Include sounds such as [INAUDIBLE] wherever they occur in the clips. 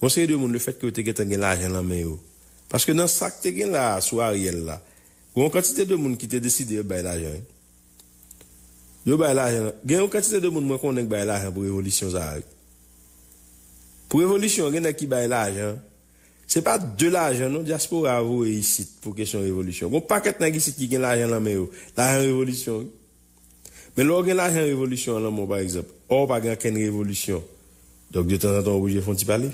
Conseil de le fait que tu as l'argent dans main Parce que dans ça que tu as là, sur Ariel là, il y a une quantité de monde qui t'a décidé de bailler l'argent. Yo bailler l'argent. Il y a une quantité de monde qui connaît l'argent pour révolution ça. Pour révolution, il y a qui bailler l'argent. C'est pas de l'argent, non, diaspora vous ici pour question révolution. Bon paquet n'a ici qui gagne l'argent dans main L'argent révolution. Mais a l'argent révolution là, par exemple, or pas gagne révolution. Donc de temps en temps obligé font parler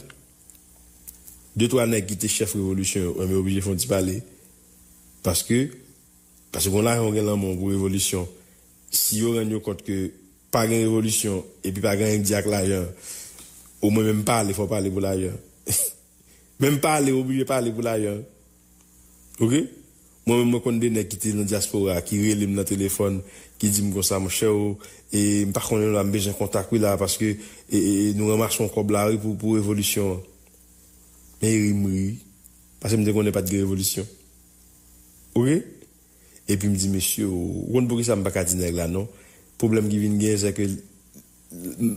deux trois nègres qui étaient chef révolution on est obligé font parler parce que parce qu'on a un monde pour révolution. Si on rend compte que pas de révolution et puis pas de diacre l'argent au moins même parler faut parler pour l'argent. [LAUGHS] Même parler obligé parler pour l'argent. OK? Moi même je connais des nègres qui étaient dans la diaspora qui relèvent dans téléphone qui disent comme ça mon cher et par contre on a besoin de contact là parce que et, nous ramassons comme là pour pour révolution mais parce que je ne pas de révolution. Ok? Et puis, je me dis, monsieur, on ne ça pas dire là, non? Le problème qui vient, c'est que,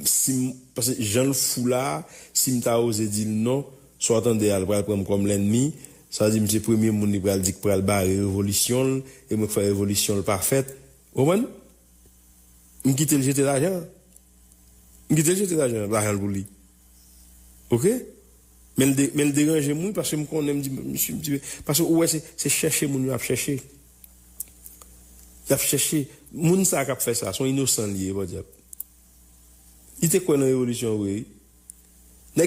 si, parce que Jean le fou là, si je osé dire non, soit attendez à le prendre comme l'ennemi, ça veut dire, monsieur, premier monde qui va dire le barrer révolution, et moi, faire révolution parfaite. Vous comprenez? Je quitte le jeter l'argent. Je quitte le jeter l'argent, l'argent pour lui. Ok? Mais le dérange moi parce que je connais, parce que c'est chercher mon, a cherché. Il a cherché. Moun ça qui fait ça, sont innocents. Il était quoi dans révolution, oui?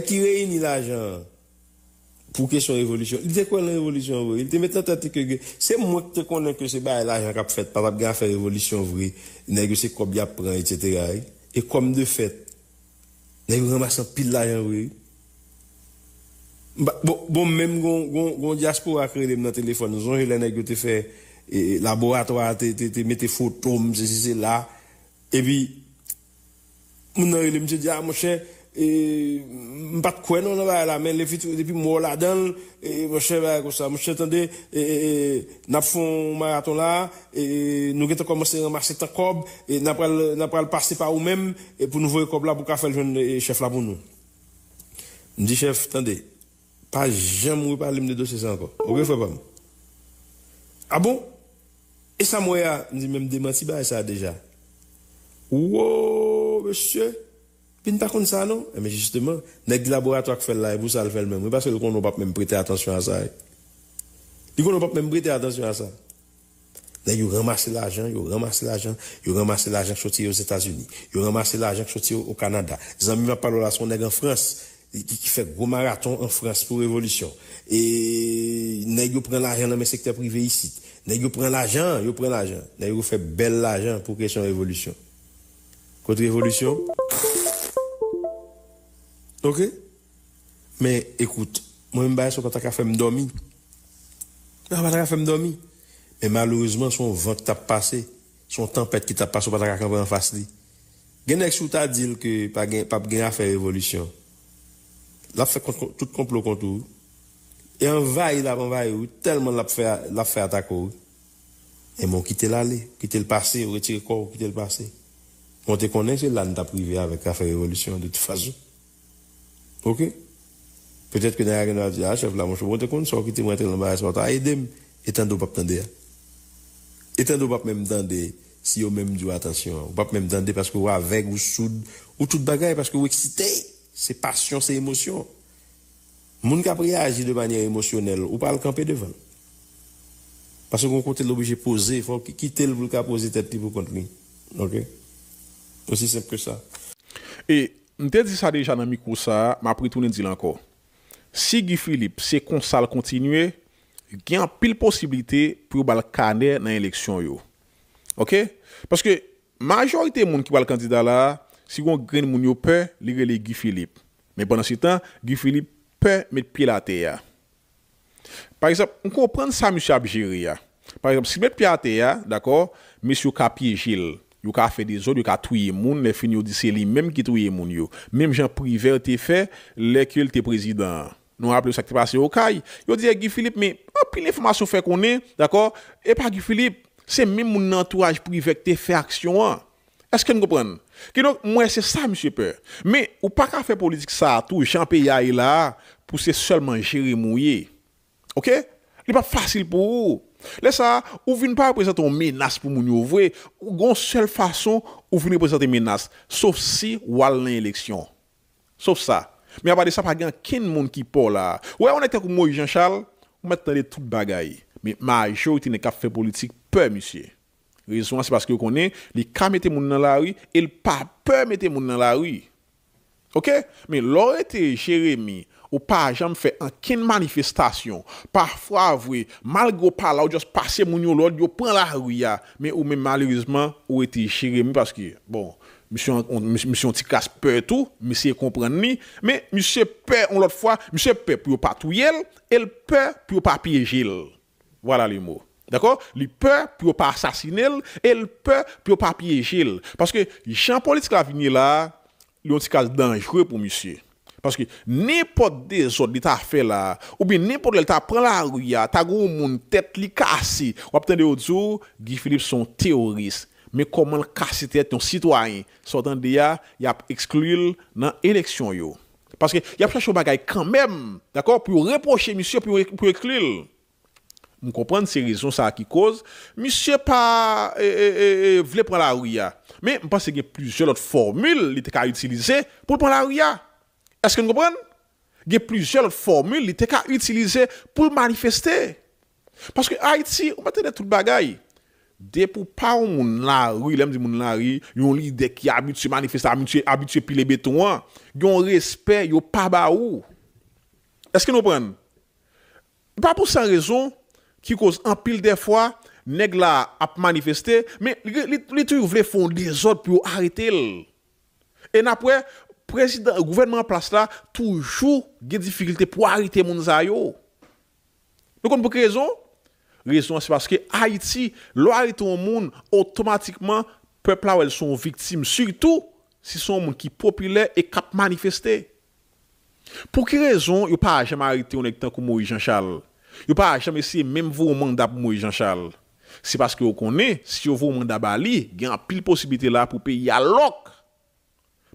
Qui réunit l'argent pour question révolution? Il était quoi dans révolution, oui? Il était maintenant que c'est moi qui te connais que c'est l'argent qui a fait, rapport à faire révolution, oui. N'est c'est il prend, etc. Et de fait, oui. Bon, bon, même gon diaspora créé dans téléphone, nous avons que tu fais laboratoire, te mets photos, c'est là. Et puis, mon ami, me dit, pas de quoi non là mais les filles depuis moi là dedans et mon cher comme ça mon cher attendez marathon là nous avons commencé à ramasser ta cob et pas n'a pas passer par nous même et pour nous voir cob là pour faire le chef là pour nous dit chef attendez pas jamais parler de dossier encore. Frère pas. Ah bon? Et ça, moi, dis même démenti, bah, ça déjà. Wow, monsieur. Puis, pas comme ça, non? Mais justement, les laboratoire qui fait là, vous, ça le fait même. Parce que nous ne pas même prêter attention à ça. Ils ne pas même prêter attention à ça. Ils ramassent l'argent, ils ramassent l'argent, ils ramassent l'argent qui sorti aux États-Unis, ils ramassent l'argent qui sorti au Canada. Ils ont mis parlé là, son en France qui fait gros marathon en France pour révolution. Et nèg prend l'argent dans le secteur privé ici. Nèg prend l'argent, yo prend l'argent. Nèg fait bel l'argent pour question révolution. Contre révolution. OK? Mais écoute, moi je vais pas ta fait me dormir. Pas ta fait me dormir. Mais malheureusement son vent t'a passé, son tempête qui t'a passé pas ta en face li. Gen ta dit que pas pas à faire révolution l'a fait tout complot contre vous. Et envahi là, envahi tellement l'a fait, l'a fait Et mon quitter l'aller, quitter le passé, retirer le corps, quitter le passé. On te connaît, c'est là, privé avec la révolution de toute façon. Ok? Peut-être que avons dit, ah, chef, là, mon chef, on te connaît, soit quitter moi, bas, soit à aider, et tant d'autres pas même si vous même attention, pas même parce que vous avec, ou soude, ou toute bagaille parce que vous excité c'est passion, c'est émotion. Moun qui réagi de manière émotionnelle, ou pas le camper devant. Parce qu'on côté l'obligé poser, il faut quitter le cas poser tête pour contre lui. OK? Aussi simple que ça. Et on t'a dit ça déjà dans micro ça, m'a pris tout dire encore. Si Guy Philippe, c'est comme ça continuer, il y a pile possibilité pour le canet dans l'élection. OK? Parce que majorité gens qui va le candidat là, si on gagne moun yo peur, li les Guy Philippe. Mais pendant ce temps, Guy Philippe peut mettre pied à terre. Par exemple, on comprend ça, monsieur Abjiri. Par exemple, si met pied à terre, d'accord, monsieur Capier Gilles, il a fait des autres, il a tué moun, les fini dit c'est lui même qui tué moun yo. Même Jean Privé te fait, les que était président. Nous rappelons ça qui passé au CAI. Il dit Guy Philippe, mais en pile information fait qu'on est, d'accord, et pas Guy Philippe, c'est même mon entourage privé qui fait action. Est-ce que nous comprenons? Moi, c'est ça, monsieur peur. Mais, ou pas qu'à faire politique ça, tout, champ pays est là, pour c'est seulement gérer mouillé. OK? Il pas facile pour vous. Là, ça, ou venez pas présenter une menace pour moun ou gon seule façon ou venez présenter une menace, sauf si ou à l'élection. Sauf ça. Mais à part de ça, pas ken monde qui parle là. Ouais, on était comme moi Jean-Charles, on mettait tout bagaille. Mais majorité n'est qu'à faire politique peur, monsieur. Raison, c'est parce que vous connaissez, les cas mettent moun dans la rue, et le pas peur mettre moun dans la rue. OK? Mais l'autre était Jérémy, ou pas jamais fait aucune manifestation. Parfois, oui, malgré pas là, ou juste passer moun yo l'autre, prend la rue, mais ou même malheureusement, ou était Jérémy parce que, bon, monsieur, on, monsieur, on casse peur tout, monsieur comprend ni, mais monsieur peur, on l'autre fois, monsieur peur pour pas tout et le peur pour pas piéger. Voilà les mots. D'accord? Il peur pour pas assassiner et peur pour pas piéger. Parce que Jean politique la venir là, il est un dangereux pour monsieur. Parce que n'importe des autres l'état fait là, ou bien n'importe l'état prend la rue, t'as gros monde tête li cassé. Ou attendez au jour, Guy Philippe sont terroristes. Mais comment casser tête un citoyen? Sortant de là, il a exclu dans l'élection yo. Parce que y a cherché bagaille quand même, d'accord, pour reprocher monsieur pour pour exclure. Vous comprenez ces raisons ça qui cause. Monsieur pas eh, eh, eh, voulait prendre la rue. Mais je pense qu'il y a plusieurs autres formules qu'il a utiliser pour prendre la rue. Est-ce que vous comprenez? Il y a plusieurs autres formules qu'il a utiliser pour manifester. Parce que Haïti, on va te tout bagaille. Dès pour pas on la rue, l'aime dit moun la rue, yon leader qui habitué manifester, habitué piler béton, yon respect, yon pas ba ou. Est-ce que nous comprenez? Pas pour cette raison qui cause en pile des fois nèg la a manifester mais les voulaient faire des ordres pour arrêter et après président gouvernement place là toujours des difficultés pour arrêter moun sa yo. Donc pour quelle raison? Raison c'est parce que Haïti l'arrêter un monde automatiquement peuple là elles sont victimes. Surtout si sont qui populaire et cap manifester pour quelle raison il pas jamais arrêté un étant comme Moïse Jean-Charles? Yo pas jamais essayé même vous mandat pour moi Jean-Charles. C'est parce que vous connaissez, si vous vous mandat bali, il y a pile possibilité là pour payer à loc.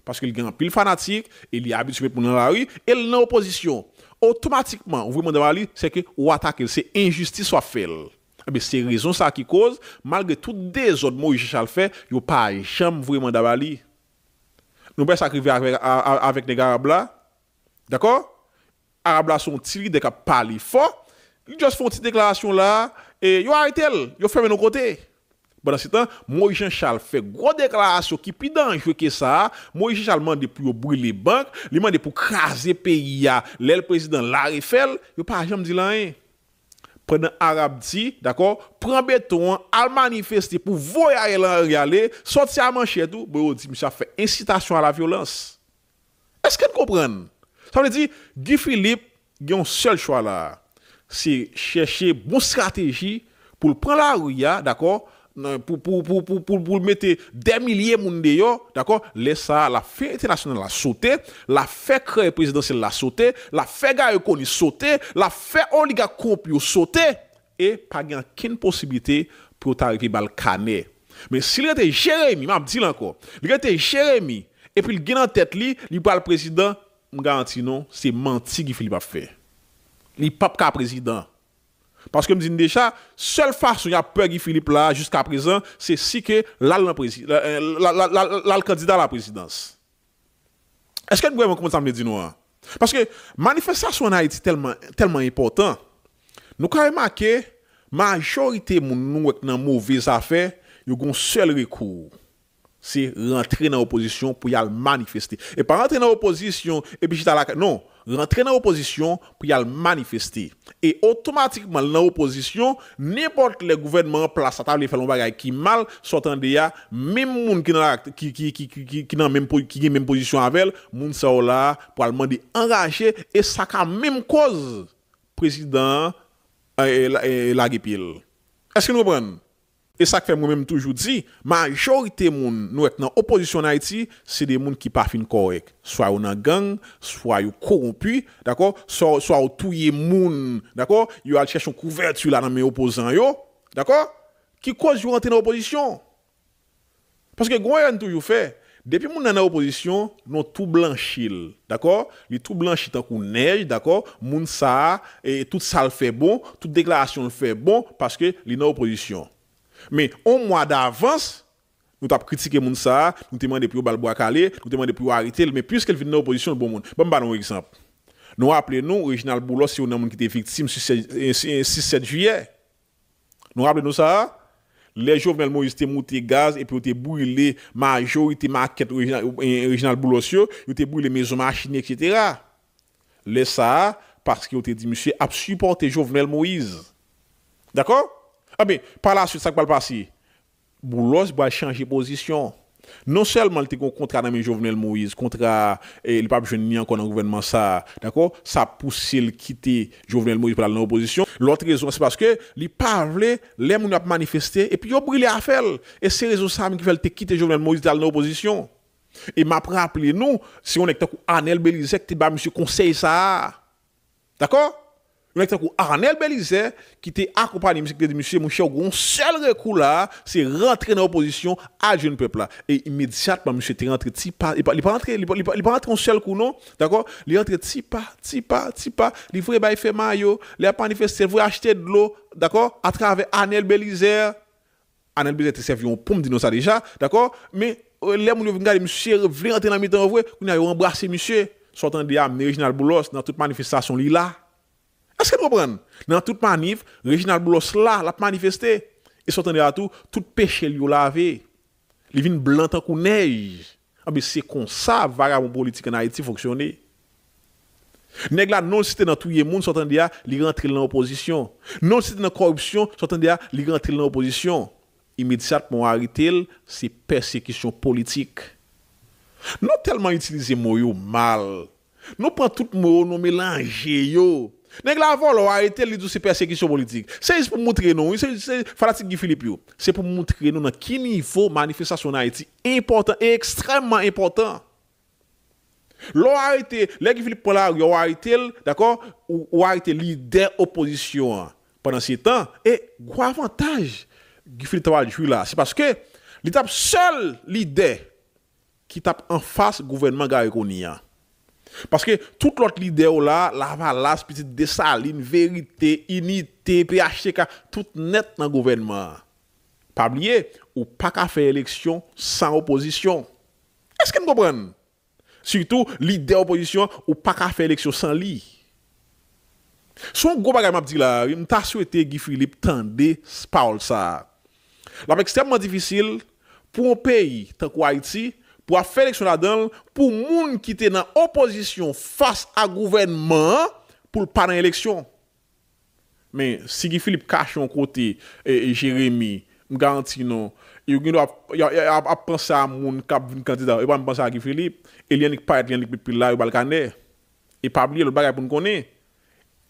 Parce qu'il y a pile fanatique, il est habitué pour dans la rue, et il est opposition. Automatiquement, vous mandat bali, c'est que vous attaquez, c'est injustice soit fait. Eh c'est raison ça qui cause, malgré des autres mots que Jean-Charles fait, yo pas jamais vraiment bali. Nous pouvons s'arriver avec, avec les Arabes là. D'accord? Arabes là sont tirés de cap parler fort Ils juste font une petite déclaration là et ils arrêtent, ils ferment nos côtés. Pendant ce temps, Moïse Jean-Charles fait grosse déclaration qui plus dangereux que ça. Moïse Jean-Charles demande pour brûler les banques, il demande pour craser le pays. Le président Larry Fell, il pas jamais dit rien. Pendant Arabe dit, d'accord, prend béton, à manifester pour voyager à aller, sortir à mancher tout, bon, dit, monsieur, fait incitation à la violence. Est-ce que vous comprenez? Ça veut dire, Guy Philippe, il a un seul choix là. C'est chercher bonne stratégie pour prendre la rue, d'accord? Pour, pour, pour, pour, pour, mettre des milliers de monde d'accord? La fête internationale la sauter, la fête présidentielle la sauter, la fête gars connu sauter, la fête oligarque corrompu sauter, et pas de aucune possibilité pour t'arriver le canet. Mais s'il était Jérémy, m'a dit encore, il était Jérémy, et puis il gagne en tête, lui, il parle président, je garantis non, c'est menti qu'il Philippe a fait li pape ka président. Parce que me dis déjà, seule façon y a peur Guy Philippe là jusqu'à présent, c'est si que le candidat à la présidence. Est-ce que nous pouvons commencer à me dire hein? Parce que manifestation en Haïti tellement tellement important. Nous avons remarqué majorité moun nou dans mauvaise affaire, yo gon seul recours c'est rentrer dans l'opposition pour y aller manifester. Et pas rentrer dans l'opposition et puis la non, rentrer dans l'opposition pour y aller manifester. Et automatiquement dans l'opposition, n'importe le gouvernement en place à table fait un bagage qui mal sortant de ya, même moun qui qui qui qui qui qui dans même qui même position avec moun ça là pour demander engager et ça a même cause président et la Est-ce que nous comprenons? Et ça que fait moi-même toujours dit, majorité moun nous dans opposition en Haïti, c'est des gens qui pas fin correct. Soit on en gang, soit ils corrompus, d'accord? Soit soit ou touyer moun, d'accord? Yo al une couverture dans mes opposants yo, d'accord? Qui cause yo rentrer dans l'opposition? Parce que Goyen toujours fait. Depuis mon dans opposition, nous tout blanchil, d'accord? Les tout blanchi tant qu'on neige, d'accord? Moun ça et tout ça le fait bon, toute déclaration le fait bon parce que les dans opposition. Mais un mois d'avance, nous avons critiqué moun ça, nous demandé pour bal bois calé, nous demandé pour arrêter, mais puisqu'elle vient dans opposition, bon monde. Bon bah un exemple. Nous rappelons nous original Boulos c'est un homme qui était victime sur 6-7 juillet. Nous rappelons ça les Jovenel Moïse étaient monté gaz et puis étaient brûlé majorité maquette original, original Boulosio, ils étaient brûlé maison machine, etc. Les ça, parce qu'ils ont dit, monsieur, a supporté Jovenel Moïse. D'accord? Ah bien, par la suite, ça va passer. Boulos va changer position non seulement il un contrat avec Jovenel Moïse, contrat, et pas besoin ni encore dans le gouvernement ça, d'accord, ça pousse le quitter Jovenel Moïse pour aller dans l'opposition. L'autre raison, c'est parce que il parle, les gens ont manifesté, et puis ils ont brûlé à faire. Et c'est raison ça qui fait quitter Jovenel Moïse dans l'opposition. Et m'a rappelé nous, si on est Anel Belizek, tu monsieur conseil ça. D'accord? Nous Arnel Belize qui était accompagné de monsieur mon cher un seul recours là, c'est rentrer dans l'opposition à jeune peuple là. Et immédiatement monsieur était rentré il pas rentré, il pas rentré un seul coup non, d'accord? Il rentré petit pas, petit pas, il voulait bah fait maillot, il a manifesté, il voulait acheter de l'eau, d'accord? À travers Arnel Belize. Arnel Belize était servi un pomme dire ça déjà, d'accord? Mais euh, les gens regardent monsieur voulait rentrer dans la mi-temps vrai, on a embrassé monsieur, sortant de Reginald Boulos dans toute manifestation là. Aske nou pren? Nan tout manif, Reginald Boulos la, la manifesté. E sotan de atou, tout peche li yo lave. Li vin blan tan kou nej. Abe ah, se kon sa vagabon politik an Haiti fonksyonè. Neg la non site nan touye moun, sotan de a, li rentre lan oposisyon. Non site nan korupsyon, sotan de a, li rentre lan oposisyon. Imediat moun haritel, se persekisyon politik. Non telman itilize mou yo mal. Non pran tout mou non yo, non melange yo. Nèg la vol a arrêté li dou c'est persécution politique. C'est pour montrer nous, c'est fanatique du Philippe C'est pour montrer nous dans quel niveau manifestation en Haïti important et extrêmement important. L'on arrêté, les Philippe pour la a arrêté, d'accord, ou a arrêté leader opposition pendant ce temps et gros avantage Guy Philippe là, c'est parce que l'étape seul leader qui tape en face gouvernement Gary Konia. Paske tout lot lider ou la, lavalas, pitit desaline, verite, inite, PHTK, tout net nan gouvenman. Pabliye, ou pa ka fe eleksyon san oposisyon. Eske m gopren? Surtou, lider oposisyon ou pa ka fe eleksyon san li. Son go bagay map di la, m ta souwete Gifilip tende spaol sa. La m ekstremman difisil pou an peyi tan kwa iti, pour faire élection là-dedans, pour gens qui étaient dans opposition face à gouvernement, pour pas dans l'élection. Mais si Philippe cache un côté, et, Jérémy, je garantis non, il a pensé à mon cap candidat, il va penser à Guy Philippe, et il pas être depuis là, il va le canner. Et pas oublier le bagage pour nous connaître.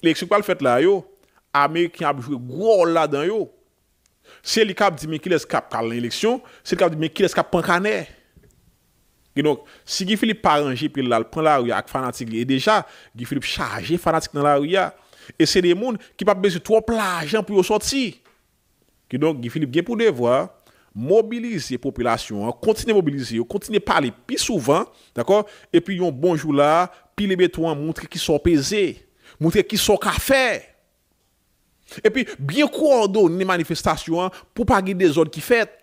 L'élection le fait là, yo, Américain a joué gros là-dedans, yo. C'est le cap dit, mais qui laisse cap l'élection, c'est le cap dit, mais qui laisse cap canner. Et donc, si Guy Philippe pas rangé, puis là, il prend la rue avec fanatique, et déjà, Guy Philippe chargé fanatique dans la rue. Et c'est des gens qui pas besoin de trop l'argent pour sortir. Et donc, Guy Philippe, il pour devoir mobiliser la population, hein, continuer à mobiliser, continuer à parler plus souvent, d'accord Et puis, un bonjour là, puis les bétons, montrer qu'ils sont pesés, montrer qu'ils sont café. Et puis, bien coordonner les manifestations hein, pour ne pas des ordres qui fêtent.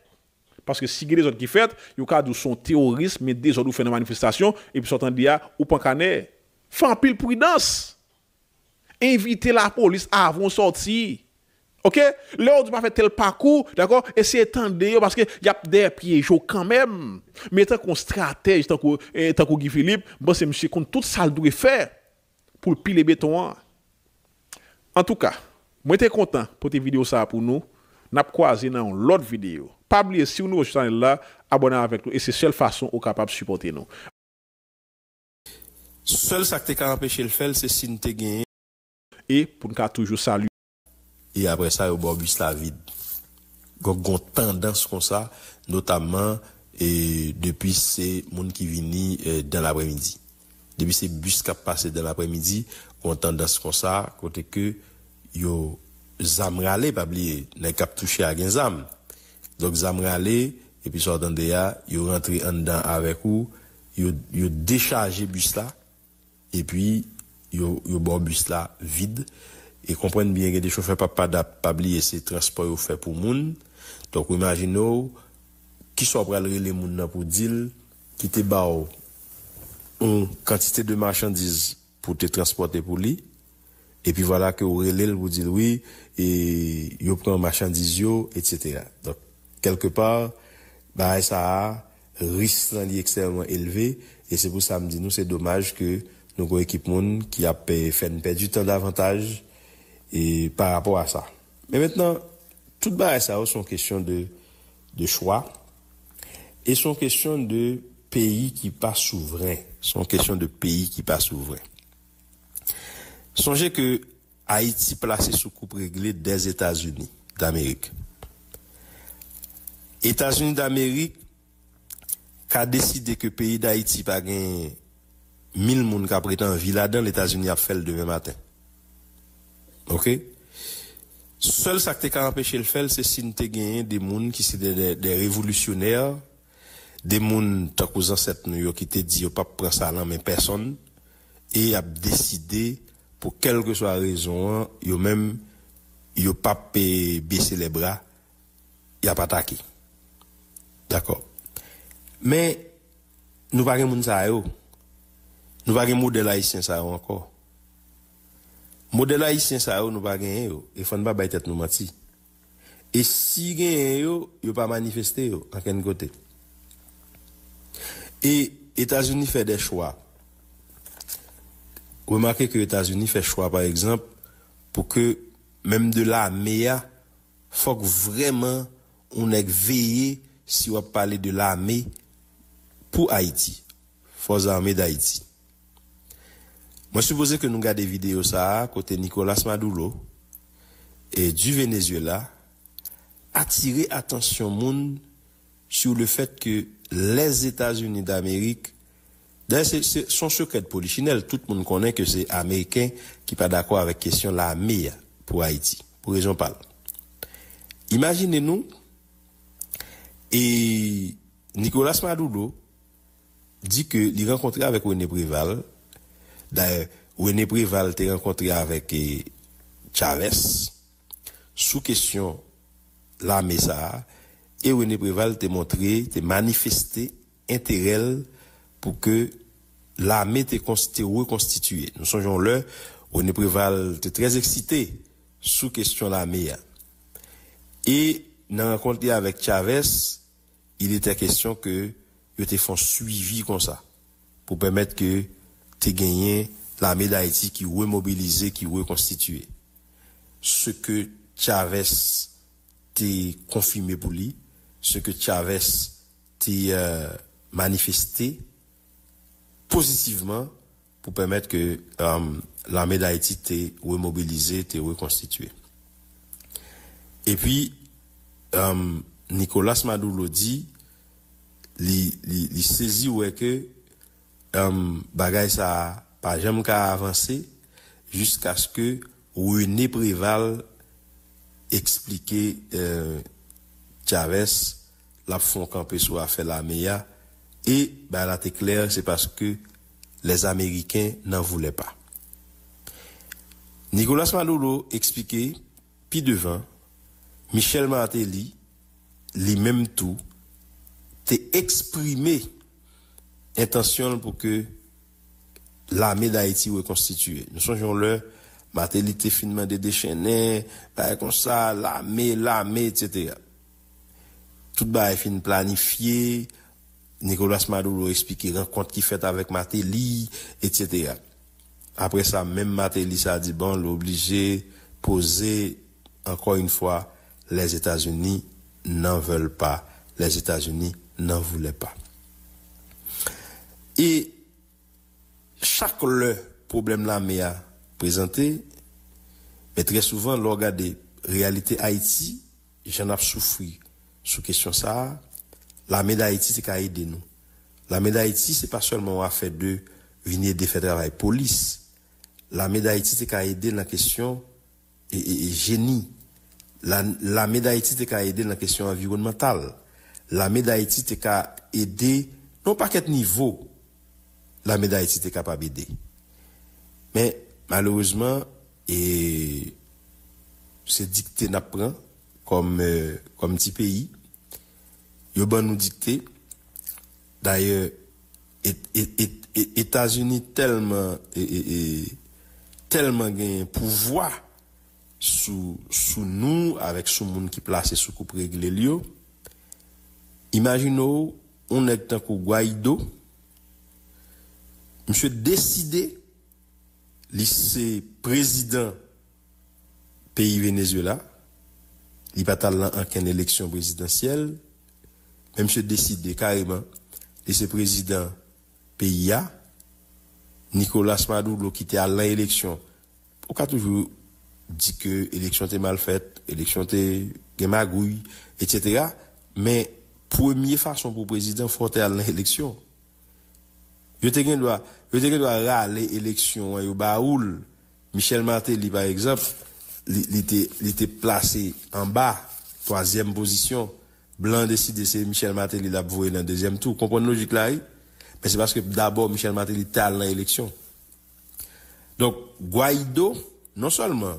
Parce que si les autres qui fait, il y a son terrorisme, mais des autres font des manifestations, et puis sortant dire, ou pas canet. Fait un pile prudence. Inviter la police avant de sortir. OK? L'autre pas fait tel parcours, d'accord? C'est attendre parce que y a des pièges quand même. Mais tant qu'on stratège, tant qu'on eh, Guy Philippe, bon c'est monsieur compte tout ça doit faire pour piler béton. En tout cas, moi j'étais content pour tes vidéos ça pour nous. N'a croisé dans l'autre vidéo. Pas oublier, si vous nous rejoignez là, abonnez avec nous. Et c'est la seule façon qu'on est capable de supporter nous. Seul ça qui t'a empêché le faire, c'est si nous gagné. Et pour nous toujours saluer. Et après ça, au bord bus la vide. Gon tendance comme ça, notamment et depuis ces monde qui vini eh, dans l'après-midi. Depuis ces bus qui passent dans l'après-midi, on tendance comme ça, côté que yo zam rale, pas oublier, n'est cap touché à gen zam. Donc, Zamrale, et puis sortant de là, en dedans avec vous, yo déchargé bus là, et puis yo bon bus là vide, et comprennent bien que des chauffeurs pas pas pas oublier ces transports yo fait pour moun. Donc imaginez qui soit prêt les moun pour dire qui te ba une quantité de marchandises pour te transporter pour lui et puis voilà que vous relève vous dire oui et yo prend marchandises etc. Donc quelque part bah ça a risque extrêmement élevé et c'est pour ça dit nous c'est dommage que nos équipe qui a fait perdre du temps davantage et par rapport à ça. Mais maintenant, tout ça sont question de, de choix et sont question de pays qui pas souverain, sont question de pays qui pas souverain. Songez que Haïti placé sous coupe réglée des États-Unis d'Amérique. États-Unis d'Amérique a décidé que le pays d'Haïti pas gagné 1000 personnes qui prétendent vivre dans les États-Unis a fait le demain matin. OK? Seul ça qui a empêché le faire, c'est si nous gagné des gens qui sont des, révolutionnaires, des gens qui ont ancêtres qui te dit pas prendre ça là mais personne et a décidé pour quelle que soit la raison, yo même yo pas baisser les bras, il a pas attaqué. D'accord. Mais nous pas gens ça yo. Nous pas modèle ça encore. Modèle haïtien ça nous pas gagner yo et faut pas tête nous menti. Et si gagné yo, yo pas manifester yo en quel côté? Et États-Unis fait des choix. Remarquez que États-Unis fait choix par exemple pour que même de la MEA faut vraiment on ait veillé si on parler de l'armée pour Haïti, forces armées d'Haïti. Moi, je suppose que nous regardons des vidéos ça, côté Nicolas Maduro et du Venezuela, attirer attention monde sur le fait que les États-Unis d'Amérique, c'est son secret de polichinelle, tout le monde connaît que c'est américain qui pas d'accord avec question l'armée pour Haïti, pour raison parle. Imaginez-nous, et Nicolas Maduro dit que il rencontré avec René Préval D'ailleurs, René Préval t'a rencontré avec eh, Chavez sous question la ça et René Préval t'a montré, t'a manifesté intérêt pour que l'armée te reconstituée. Nous songeons là, René Préval était très excité sous question l'armée. Et dans la rencontre avec Chavez, il était question que ils te font suivi comme ça pour permettre que gagné l'armée d'Haïti qui est mobilisée, qui est reconstituée. Ce que Chavez t'a confirmé pour lui, ce que Chavez t'a euh, manifesté positivement pour permettre que euh, l'armée d'Haïti t'est remobilisée, t'est reconstituée. Et puis, euh, Nicolas Maduro dit, il saisit ouais que um, bagay ça pas jamais jusqu'à ce que René Préval expliquer euh, Chavez la font la meilleure et ben là c'est clair c'est parce que les Américains n'en voulaient pas. Nicolas Maduro expliquait puis devant Michel Martelly lui-même tout t'es exprimé intention pour que l'armée d'Haïti reconstituée. Nous songeons le matérialité finement des déchaînés, comme ça, l'armée, l'armée, etc. Tout est fin planifié, Nicolas Maduro expliqué rencontre qui fait avec Matéli, etc. Après ça, même Matéli, ça a dit, bon, l'obligé, poser, encore une fois, les États-Unis n'en veulent pas. Les États-Unis n'en voulaient pas. Et chaque le problème là mais a présenté, mais très souvent, l'organe des réalités Haïti, j'en ai souffert sous question ça. L'armée d'Haïti, c'est qu'à aider nous. L'armée d'Haïti, c'est pas seulement à faire de venir de faire travail police. L'armée d'Haïti, c'est qu'à aider la question et, génie. L'armée d'Haïti, c'est qu'à aider dans la question environnementale. la d'Haïti te ka aider, non pas quel niveau la d'Haïti te capable d'aider. Mais malheureusement, et c'est dicté n'apprend comme euh, comme petit pays, yo ban nous dicter. D'ailleurs, États-Unis tellement et, tellement gain pouvoir sous nous avec ce monde qui place sous coupe régler lio. Imaginons on est tant que Guaido monsieur décidé lycée président pays Venezuela. Il pas en aucune élection présidentielle. Mais monsieur décidé carrément lycée président pays Nicolas Maduro qui était à l'élection. On a toujours dit que l'élection était mal faite l'élection était magouille etc mais première façon pour le président aller à l'élection. Je te doit râler élection yo baoul. Michel Martelly par exemple il était placé en bas troisième position. Blanc décidé c'est Michel Martelly l'a voué dans deuxième tour. Comprenez logique là mais c'est parce que d'abord Michel Martelly à l'élection. Donc Guaido non seulement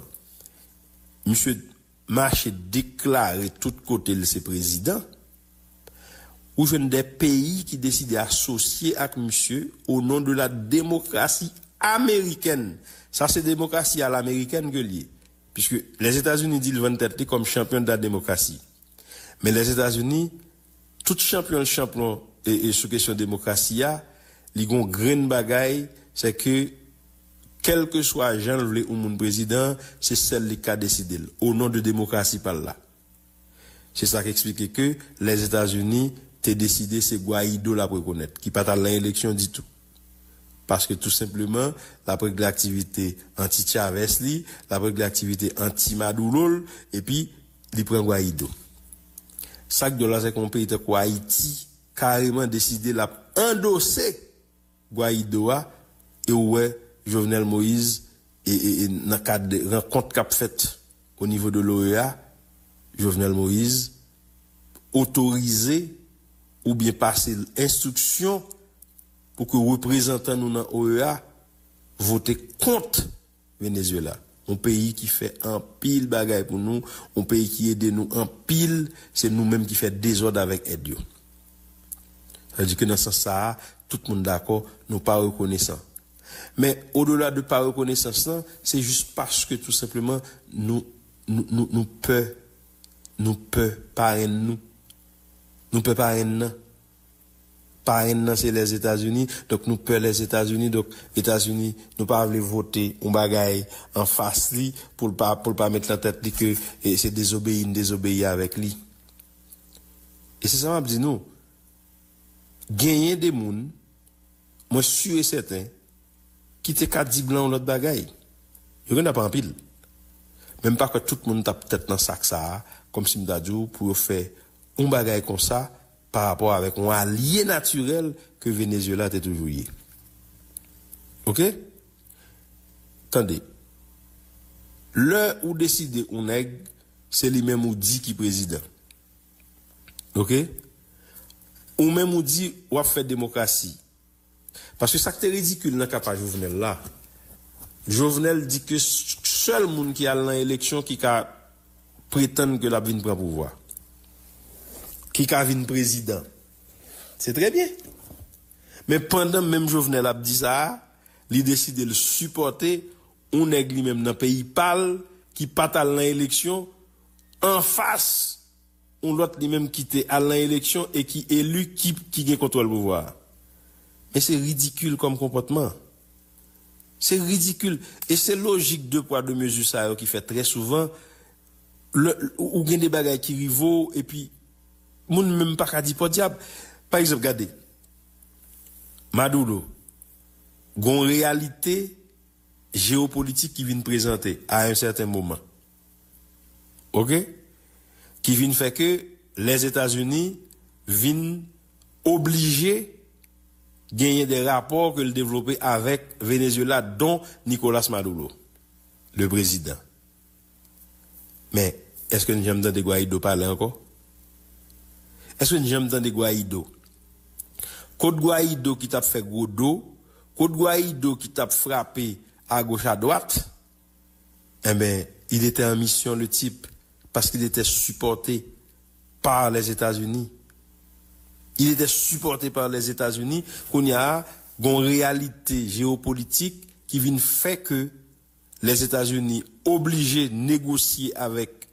monsieur Marché déclaré tout côté de ses présidents ou jeune des pays qui décident d'associer avec monsieur au nom de la démocratie américaine. Ça, c'est démocratie à l'américaine que. Puisque les États-Unis disent vont être comme champion de la démocratie. Mais les États-Unis, tout champion champion et, et sur question de démocratie, ils ont bagaille, c'est que quel que soit Jean ou mon président, c'est celle qui a décidé au nom de démocratie par là. C'est ça qui explique que les États-Unis t'es décidé c'est Guaido la reconnaître, qui pas à l'élection du tout. Parce que tout simplement, l'après de l'activité anti-Chavez, l'après de l'activité anti-Maduro, et puis, il prend Guaido. Ça que de là, c'est qu'on pays quoi Haïti, carrément décidé la endosser Guaido, et ouais, Jovenel Moïse, et, dans le cadre de rencontre qu'a fait au niveau de l'OEA, Jovenel Moïse, autorisé ou bien passer l'instruction pour que représentants nous dans OEA votent contre Venezuela. Un pays qui fait un pile bagaille pour nous, un pays qui aide nous en pile, c'est nous-mêmes qui fait désordre avec aide. Ça veut dire que dans ce sens tout le monde d'accord, nous pas reconnaissant. Mais au-delà de pas reconnaissance, c'est juste parce que tout simplement nous nous nous, nous peut nous peut pas nous nous peut rien. Pas c'est les États-Unis. Donc, nous peur les États-Unis. Donc, États-Unis, nous pas voter un bagaille en face li pour pas, pour pas mettre la tête que c'est désobéir, désobéir avec lui. Et c'est ça m'a dit nous. Gagner des moun, moi, sûr et certain, qui te qu'à dire blanc l'autre bagaille. Il n'y a pas en pile. Même pas que tout le monde tape tête dans sac ça, comme si m'dadou pour faire un bagage comme ça par rapport avec un allié naturel que Venezuela était toujours eu. OK? Attendez. Le où décide on nègre, c'est lui-même ou dit qui président. OK? Ou même ou dit ou a fait démocratie. Parce que ça c'est ridicule dans le Jovenel là. Jovenel dit que seul monde qui a l'élection qui prétend que la vie prend pouvoir qui a un président. C'est très bien. Mais pendant même Jovenel a dit ça, il décide de le supporter, on est lui-même dans le pays pâle, qui pas à l'élection, en face, on l'autre lui-même qui à l'élection et qui élu qui, qui a contrôle le pouvoir. Mais c'est ridicule comme comportement. C'est ridicule. Et c'est logique de poids, de mesure ça, qui fait très souvent, le, ou des bagages qui rivaux, et puis, moun même pas qu'à dire pour diable. Par exemple, regardez. Maduro, gon réalité géopolitique qui vient présenter à un certain moment. OK? Qui vient faire que les États-Unis viennent obliger gagner des rapports que le développer avec Venezuela, dont Nicolas Maduro, le président. Mais, est-ce que nous avons de Guaido parler encore? Est-ce que j'aime entendre Guaido? Côte Guaido qui t'a fait gros dos, Côte Guaido qui t'a frappé à gauche à droite, eh bien, il était en mission le type parce qu'il était supporté par les États-Unis. Il était supporté par les États-Unis qu'on y a une réalité géopolitique qui vient faire que les États-Unis obligés de négocier avec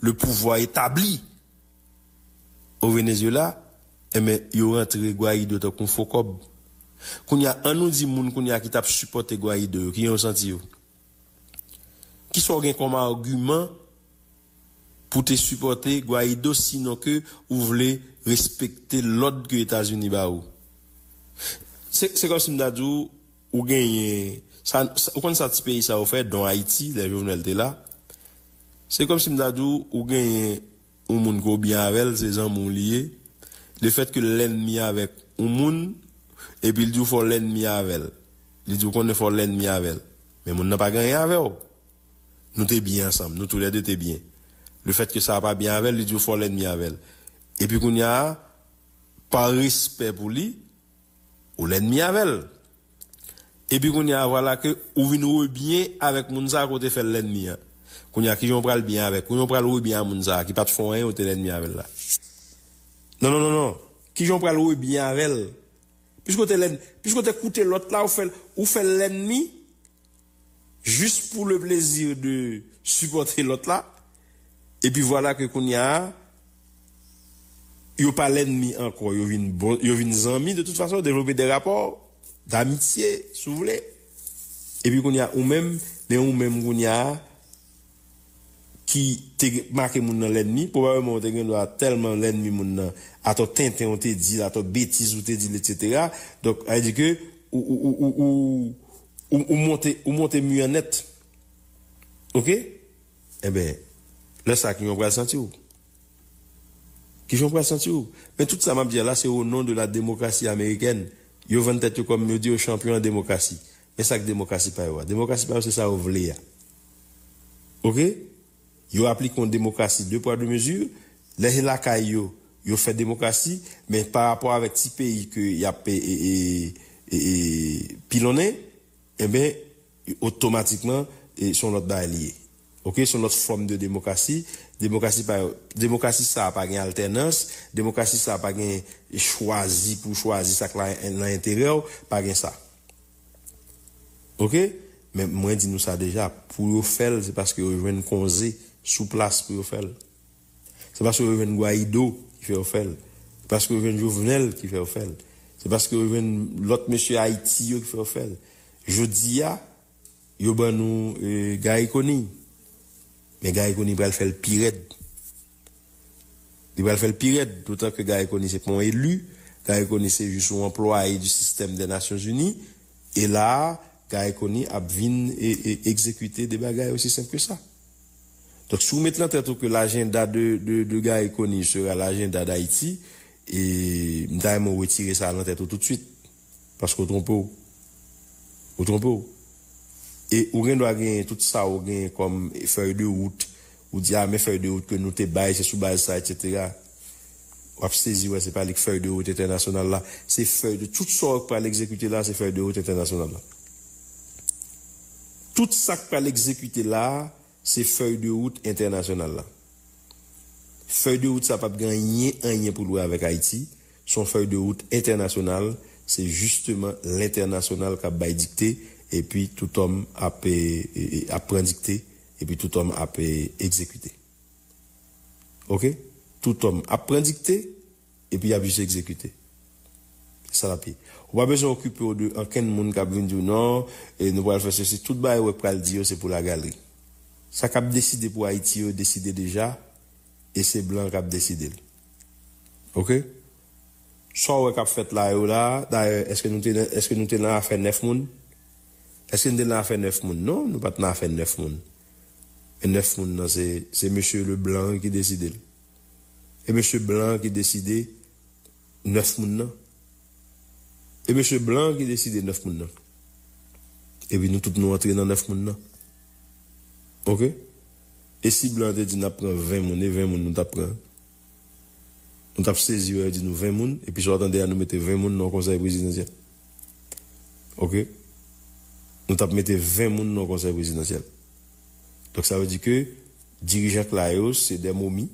le pouvoir établi au Venezuela, eh bien, ils rentré Guaido dans le. Qu'on y a un nous dit a qui t'a supporté Guaido, qui ont senti Qui sont comme argument pour te supporter Guaido sinon que vous voulez respekte lot ke Etats-Unis ba ou. Se, se kom si mdadou, ou genye, sa, sa, ou kon sa ti peyi sa ou fe, don Haiti, la jounel te la, se kom si mdadou, ou genye, ou moun ko byan avel, se zan moun liye, le fet ke l'enmi avek ou moun, epi l'dou fò l'enmi avel. L'dou kon ne fò l'enmi avel. Men moun nan pa genye avel ou. Nou te byan ansam, nou tou lè de te byan. Le fet ke sa pa byan avel, l'dou fò l'enmi avel. Et puis qu'on y a, par respect pour lui, ou l'ennemi avec. Et puis qu'on y a, voilà que, ou vient bien avec Mounza côté fait l'ennemi. Qu'on y a qui on le bien avec, qu'on prend le bien à Mounza, qui pas de fond, hein, ou l'ennemi avec là. Non, non, non, non. Qui on prend le bien avec. Puisque t'es l'ennemi, puisque t'es écouté l'autre là, ou fait, ou fait l'ennemi, juste pour le plaisir de supporter l'autre là, et puis voilà que qu'on y a, a pas l'ennemi encore, yo vin bon, yo vin de toute façon développer des rapports d'amitié, si vous voulez. Et puis qu'on y a ou même, mais ou même qu'on y a qui te marqué mon l'ennemi, probablement te tellement l'ennemi mon à ton tintin on te dit, à ton bêtise on te dit, etc. Donc, elle dit que, ou, ou, ou, ou, ou, monter, ou monter mieux net. Ok? Eh ben, Là, ça qui ont sentir. Qui. Mais tout ça, m'a dit là, c'est au nom de la démocratie américaine. Ils vont être comme me dit champion en démocratie. Mais ça que démocratie pas La Démocratie pas c'est ça vous voulez. OK? Ils appliquent une démocratie deux poids deux mesures. Les yo, yo fait démocratie, mais par rapport avec ces pays que y a et, et, pilonné, eh bien, automatiquement, ils sont notre alliés. OK, c'est notre forme de démocratie. Démocratie, ça pas une alternance. Démocratie, ça pas une choisi pour choisir ça à l'intérieur. Pas ça. OK? Mais moi, dis nous ça déjà. Pour faire, c'est parce que vous venez causer sous place pour faire. C'est parce que venez Guaido qui fait faire. C'est parce que venez Jovenel qui fait faire. C'est parce que venez l'autre monsieur Haïti qui fait faire. Je dis, a euh, Gaïkoni. Mais gars, il va faire le pire. Il va faire le pire, d'autant que gars, il c'est pas élu. Gars, il c'est juste un employé du système des Nations Unies. Et là, gars, il a et, exécuter des bagages aussi simples que ça. Donc, si vous mettez en tête que l'agenda de, de, sera l'agenda d'Haïti, et nous retirer ça en tête tout de suite. Parce qu'on trompe. Vous trompez. Et ou gen doit gagner tout ça ou gen comme feuille de route ou dire ah mais feuille de route que nous te bail c'est sous base ça etc. Ou saisi ouais c'est pas les feuille de route internationale là, c'est feuille de tout ça pour l'exécuter là, c'est feuille de route internationale là. Tout ça pour l'exécuter là, c'est feuille de route internationale là. Feuille de route ça pas gagner rien pour louer avec Haïti, son feuille de route internationale, c'est justement l'international qui a dicté et puis tout homme a, a dicté, et puis tout homme a exécuté. Ok? Tout homme a dicté, et puis il a juste exécuté. C'est ça la paix. On va besoin d'occuper de aucun monde qui a dit non, et nous allons faire ceci. Tout le monde va dire c'est pour la galerie. Ça qui a décidé pour Haïti, a décidé déjà, et c'est blanc qui a décidé. Ok? Soit on a fait là, là, d'ailleurs, est-ce que nous est-ce que nous tenons à faire neuf monde? Est-ce que nous avons fait neuf moun? Non, nous n'avons pas fait neuf moun. Et neuf moun, c'est, monsieur Leblanc qui décide. Et monsieur Blanc qui décide neuf moun, Et monsieur Blanc qui décide neuf moun, Et puis nous tous nous entrons dans neuf moun, Ok? Et si Blanc dit, nous prenons 20 moun, et 20 moun nous t'apprend. nous avons saisi, nous dit nous 20 personnes, et puis j'entendais à nous mettre 20 personnes dans le conseil présidentiel. Ok? Nous avons mis 20 personnes dans le conseil présidentiel. Donc ça veut dire que dirigeants là, c'est des momies,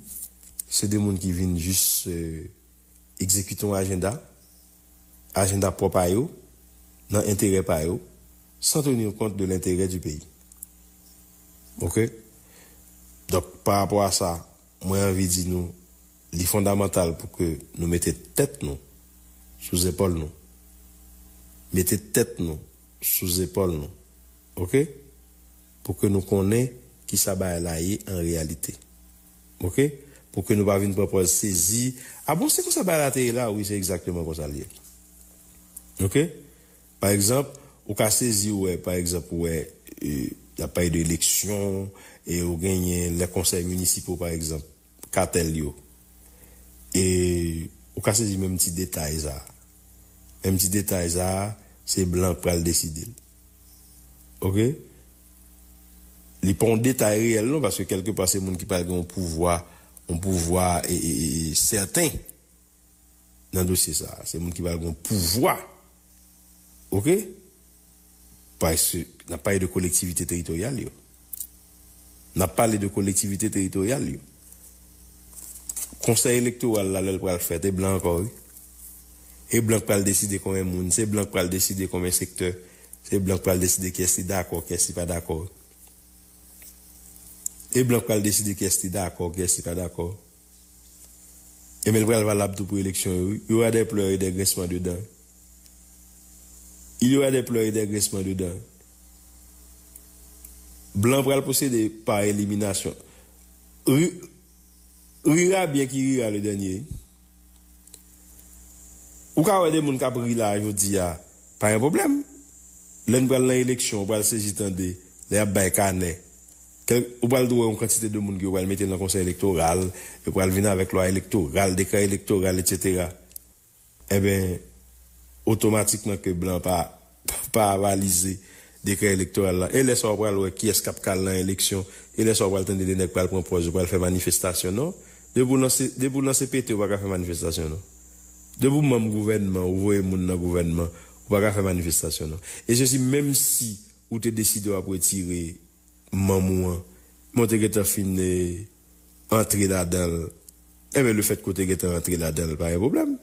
c'est des gens qui viennent juste euh, exécuter un agenda, agenda propre à eux, dans l'intérêt par eux, sans tenir compte de l'intérêt du pays. Ok? Donc par rapport à ça, moi j'ai envie de dire nous, fondamental pour que nous mettions tête nous sous épaule nous. Mettez tête nous sous épaule nous. OK? Pour que nous connaissions qui ça va là en réalité. OK? Pour que nous pas venir proposer saisie. Ah bon, c'est quoi ça va là là? Oui, c'est exactement comme ça. OK? Par exemple, au cas saisi ouais, par exemple ouais, il n'y a pas eu d'élection et on gagne les conseils municipaux par exemple, cartel et au cas c'est même petit détail ça. Même petit détail ça, c'est blanc pour le décider. OK? Il pas un détail réel parce que quelque part c'est monde qui parle un pouvoir, un pouvoir et, certain dans le dossier ça, c'est monde qui parle un pouvoir. OK? Parce que n'a pas de collectivité territoriale. N'a pas parlé de collectivité territoriale conseil électoral là le le faire blanc encore et blanc pour décider combien de monde c'est blanc pour décider combien secteur c'est blanc pour décider qui est d'accord qui est pas d'accord. Et blanc pour décider qui est d'accord qui est pas d'accord. Et mais le valable pour l'élection il y aura des pleurs et des graissements dedans. Il y aura des pleurs et des graissements dedans. Blanc pour posséder par élimination. Rira bien qui rira le dernier. Ou quand des gens qui ont pris là, je dis, pas un problème. L'un va l'élection, on va saisir tendez, les abbaye canet. Ou va le une quantité de monde qui va le mettre dans le conseil électoral, et va venir avec loi électorale, décret électoral, etc. Eh bien, automatiquement que blanc pas, pas avalisé décret électoral là. Et les soirs, qui est-ce qui a l'élection, et les soirs, on va attendre des nègres pour le proposer, pour faire manifestation, non? De pou nan se pete ou baka fè manifestasyon nou. De pou mèm gouvenman ou voye moun nan gouvenman ou baka fè manifestasyon nou. E se si ou te deside ou ap retire mèm ou an, mèm te gete fin entre la del, e mè le fèt ko te gete entre la del, pa yè problem.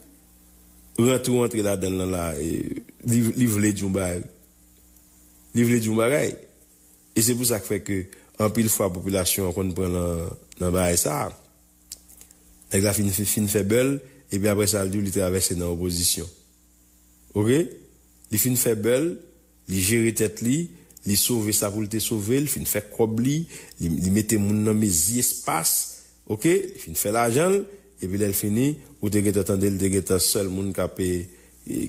Rentre ou entre la del nan la, li vle djoum bagay. Li vle djoum bagay. E se pou sa k fè ke an pil fwa populasyon kon pren nan bagay sa a. avec la fin, fin faible, et puis après ça, il traverse dans l'opposition. Ok? Il fin faible, il gère tête li, il sauve sa pour sauver, il fin fait cobli, il mette mon dans mes espace, ok? Il fait l'argent, et puis il finit, ou te get attendre, te get seul moun qui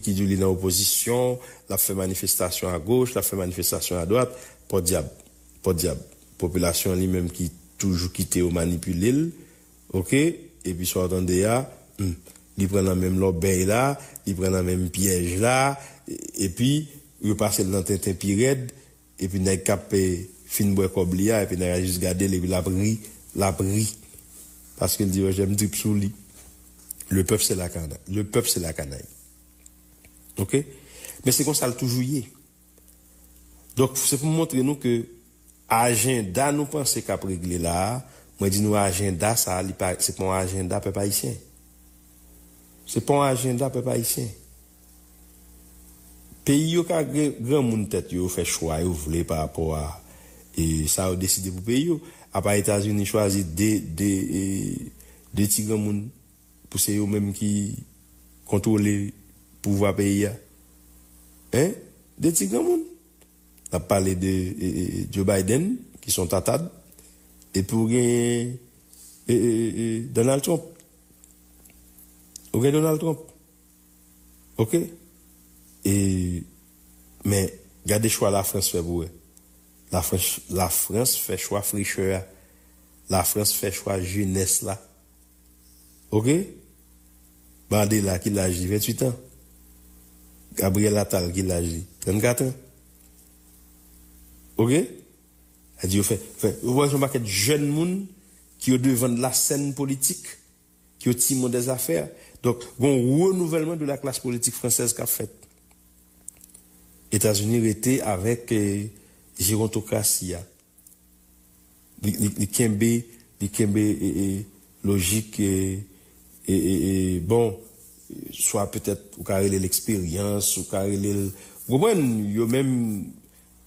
qui dit dans l'opposition, la fait manifestation à gauche, la fait manifestation à droite, pas diable, pas diable. Population lui-même qui toujours quitté ou manipulé, ok? et puis soit attendez là, hum, il prend la même l'obéi là, il prend la même piège là, et, puis il passe dans Tintin Pirède, et puis il capé fin bois coblia, et puis il a juste gardé, et puis la. Parce qu'il dit, j'aime drip sous. Le peuple c'est la canaille. Le peuple c'est la canaille. Ok? Mais c'est comme ça le toujours y. Donc c'est pour montrer nous que agenda nous pensons qu'à régler là, moi, dis nous, agenda, ça, c'est pas un agenda peuple haïtien. C'est pas un agenda peuple haïtien. Pays, yo ka grand moun tête, yo fait choix, voulez par rapport à, et ça a décidé pour pays, yo. Après, États-Unis choisi des, des, des petits grands pour c'est eux même qui contrôlent le pouvoir pays, hein? Des petits grands. On a parlé de Joe Biden, qui sont tatades, et pour Donald Trump. Ok, Donald Trump. Ok? Et, mais, gardez choix la France fait pour la France, la France fait choix fricheur. La France fait choix jeunesse là. Ok? Bandé là, qui l'a 28 ans. Gabriel Attal, qui l'a 34 ans. Ok? Elle dit, fait, fait, vous voyez, je de jeunes gens qui sont devant la scène politique, qui ont timon des affaires. Donc, un renouvellement de la classe politique française qu'a fait. États-Unis étaient avec eh, gérontocratie. Les Kembe, les Kembe eh, logique et, et, bon, soit peut-être ou carrément l'expérience, ou carrément vous voyez, même,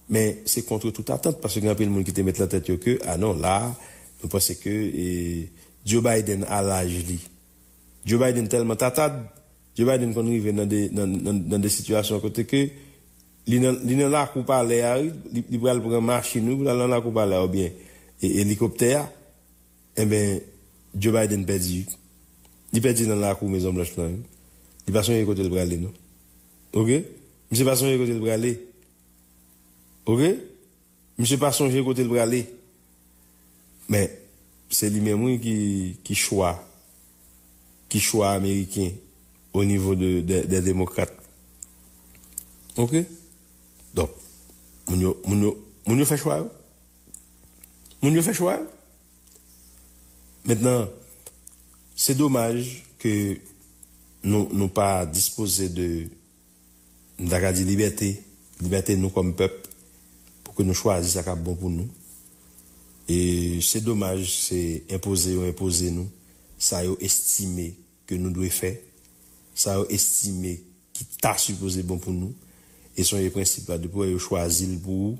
mais c'est contre toute attente parce que grand peu de monde qui te met la tête que, ah non, là, nous pensons que Joe Biden a l'âge Joe Biden tellement tatade, Joe Biden quand arrive dans des, dans, dans, des situations côté que, il n'a là pour parler, il va prendre machine, il va là pour parler, ou bien, et hélicoptère, eh bien, Joe Biden perdu. Il perdu dans la cour Maison Blanche là. Il pas son côté le bras non. OK? Monsieur pas son côté le bras OK? Monsieur pas son côté le bras Mais c'est lui-même qui qui choix qui choix américain au niveau de, des démocrates. OK? Donc, mon fait choix. Mon fait choix. Maintenant, c'est dommage que nous nous pas disposés de de liberté, liberté nous comme peuple, pour que nous choisissions ce qui est bon pour nous. Et c'est dommage, c'est imposer ou imposer nous. Ça a estimé que nous devons faire. Ça a estimé qui t'a supposé bon pour nous. Et son les principes de pouvoir choisir pour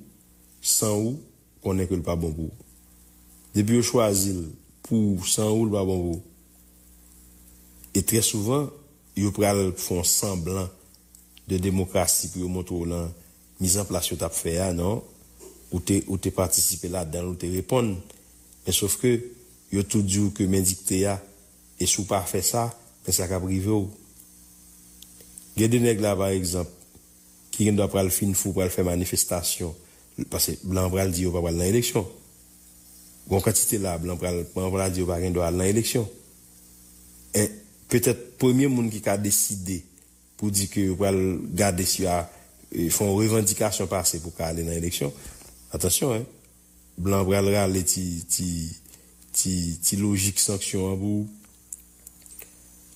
sans ou qu'on est que le pas bon pour. Depuis choisir pour sans ou le pas bon pour. Et très souvent, ils font semblant de démocratie pour montrer la mise en place que tu as fait, non? Ou tu as participé là-dedans, ou tu réponds. Mais sauf que, ils tout dit que m'indiqué, et si pas fait ça, mais ça va privé. Il y a des nègres là, par exemple, ne doivent pas le fin fou pour faire manifestation. Parce que blanc bral dit, va pas aller dans l'élection. Bon, quantité là, blanc bral dit, va pas aller dans l'élection. Et peut-être, premier monde qui a décidé, pour dire que va garder si ils font revendication passée pour aller dans l'élection. Attention, hein. Blanc bral râle ti, ti, ti, ti logique sanction en bout.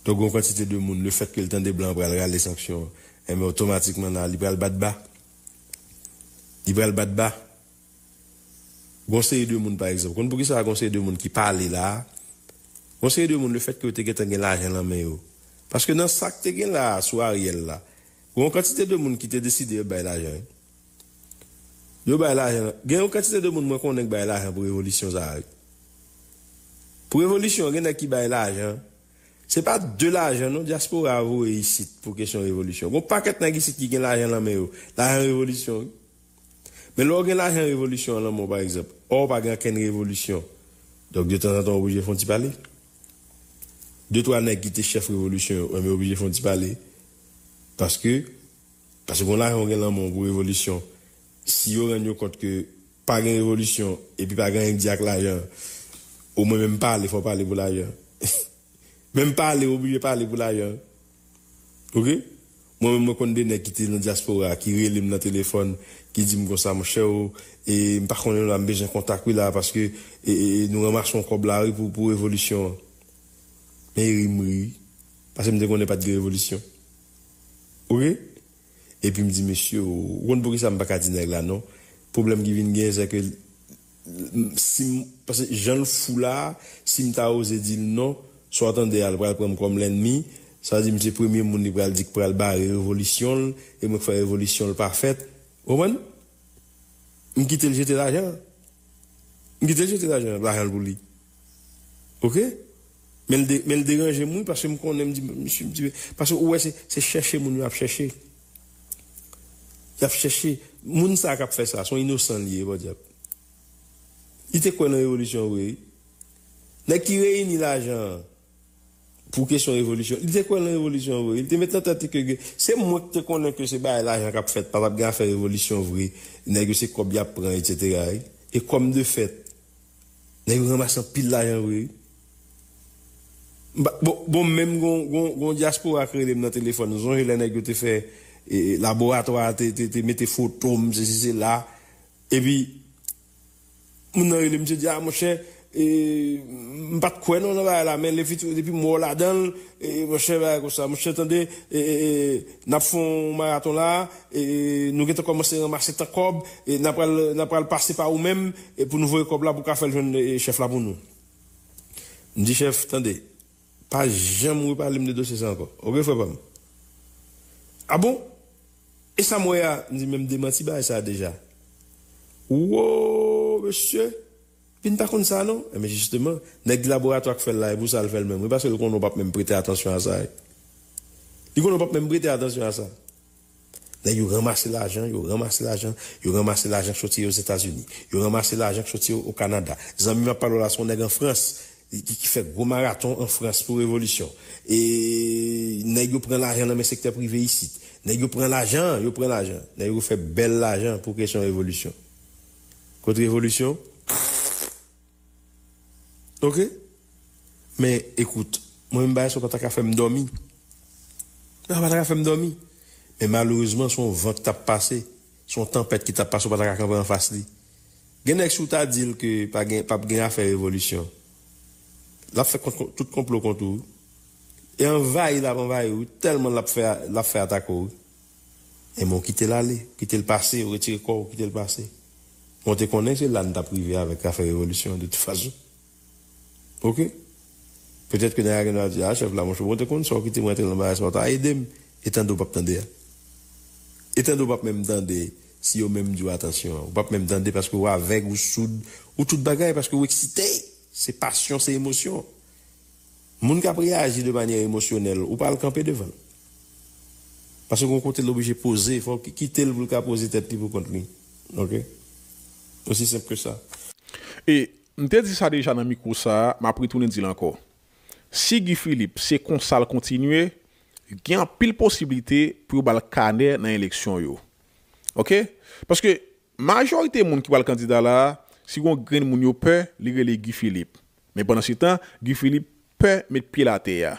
Donc, on quantité de monde, le fait que le temps des blancs bral les sanctions, et eh, mais automatiquement, il va le battre bas. Il va le battre bas. Conseiller de monde, par exemple. Quand vous ça, conseiller de monde qui parle là, conseiller de monde, le fait que vous avez l'argent dans la main, parce que dans ce sac, tu là, sur Ariel là, il y a une quantité de monde qui te de l'argent. Yo bailler l'argent. Il y a une quantité de monde qui connaît bailler l'argent pour révolution ça. Pour révolution, il y a qui bailler l'argent. C'est pas de l'argent, non, diaspora vous ici pour question révolution. Bon paquet n'a ici qui gagne l'argent là mais l'argent révolution. Mais là, gagne l'argent révolution là par exemple, or pas gagne qu'une révolution. Donc de temps en temps obligé font parler deux trois nègres qui étaient chef révolution mais obligé font parler parce que parce a on gagne pour révolution si on rend compte que pas de révolution et puis pas gagne diac l'argent au moins même parler, il faut parler pour l'ailleurs. même parler, oublier parler pour l'ailleurs. Ok? Moi-même, moi, connais des qui étaient dans la diaspora, qui relèvent dans le téléphone, qui disent comme ça, mon cher, et par contre, on a besoin de contact là, parce que et, et, nous ramassons comme la rue pour, pour révolution. Mais il me parce que je ne connais pas de révolution. Ok? Et puis, il me dit, monsieur, on ne peut pas dire ça, je ne pas dire là, non? Le problème qui vient de c'est que si parce que Jean le fou là, si je osé dire non, soit attendez à le prendre comme l'ennemi, ça veut dire, monsieur, premier monde, il dire que pour le barrer révolution, et moi, faire révolution parfaite. Vous comprenez? Je quitte le jeter l'argent. Je quitte le jeter l'argent, l'argent pour lui. Ok? Mais le dérange moi parce que je connais, monsieur, parce que ouais, c'est chercher mon a chercher. Il a cherché. Moun ça a fait ça, sont innocents liés, va dire. Il était quoi dans la révolution, oui? N'a qui réunit l'argent pour question révolution. Il était quoi dans la révolution, oui? Il était maintenant tête que c'est moi qui te connais que c'est pas l'argent qu'a fait, pas la faire révolution, oui. N'a que c'est combien prend, etc. Et comme de fait, n'a ramassé pile l'argent, oui. Bon, bon même gon diaspora créé dans téléphone, nous ont les nèg te fait et laboratoire te te te mettre photos c'est là et puis mon nan il me dit ah mon cher et pas de quoi non là mais les filles depuis moi là dedans et mon cher comme ça mon cher attendez et n'a font marathon là et nous avons commencé à ramasser ta cob et n'a pas n'a pas passer par nous-mêmes et pour nous voir cob là pour faire le jeune chef là pour nous me dit chef attendez pas jamais parler de dossier ça encore OK frère ah bon? Et ça moi dit même démenti bah ça déjà monsieur Vin pas comme ça, non? Mais justement, les laboratoire qui fait là, vous ça le. Parce que qu'on n'a pas même attention à ça. Ils n'ont pas même attention à ça. Ils ramassé l'argent, ils ramassé l'argent, ils ramassé l'argent sorti aux États-Unis, ils ramassé l'argent sorti au Canada. Ils ont mis ma parole là, son en France, qui, fait gros marathon en France pour révolution. Et, ils prennent l'argent dans le secteur privé ici. Ils prennent l'argent, ils l'argent. Ils fait bel l'argent pour question révolution. Contre révolution, Ok? Mais écoute, moi, je ne pas faire me dormir. Je ne pas me dormir. Mais malheureusement, son vent qui t'a passé, son tempête qui t'a passé, pas ta en face. Gen ek sou ta dit que pas gen faire révolution. La fait tout complot contre vous. Et envahi la envahi tellement l'a fait l'a fait attaquer. Et mon quitter l'aller, quitter le passé, retirer corps, quitter le passé. On te connaît c'est là t'a privé avec la révolution de toute façon. Ok? Peut-être que nous avons dit, ah, chef, là, mon chef, compte, soit qui moi, dans le soit aidé, et tant de pas attendre. Et tant de pas même attendre, si vous même dit attention, ou pas même parce que vous avec, ou soude, ou toute bagaille, parce que vous excité. C'est passion, c'est émotion. Moun qui a réagi de manière émotionnelle, ou pas le camper devant. Parce qu'on compte l'obligé poser, il faut quitter le poser tête pour contre lui. Ok? Aussi simple que ça. Et Mte di sa deja nan mikou sa, ma pritounen di lan ko. Si Guy Philippe se konsal kontinue, gen pil posibilite pou yo bal kane nan eleksyon yo. Ok? Paske majorite moun ki bal kandida la, si yon gren moun yo pe, li rele Guy Philippe. Men bonan si tan, Guy Philippe pe met pi la te ya.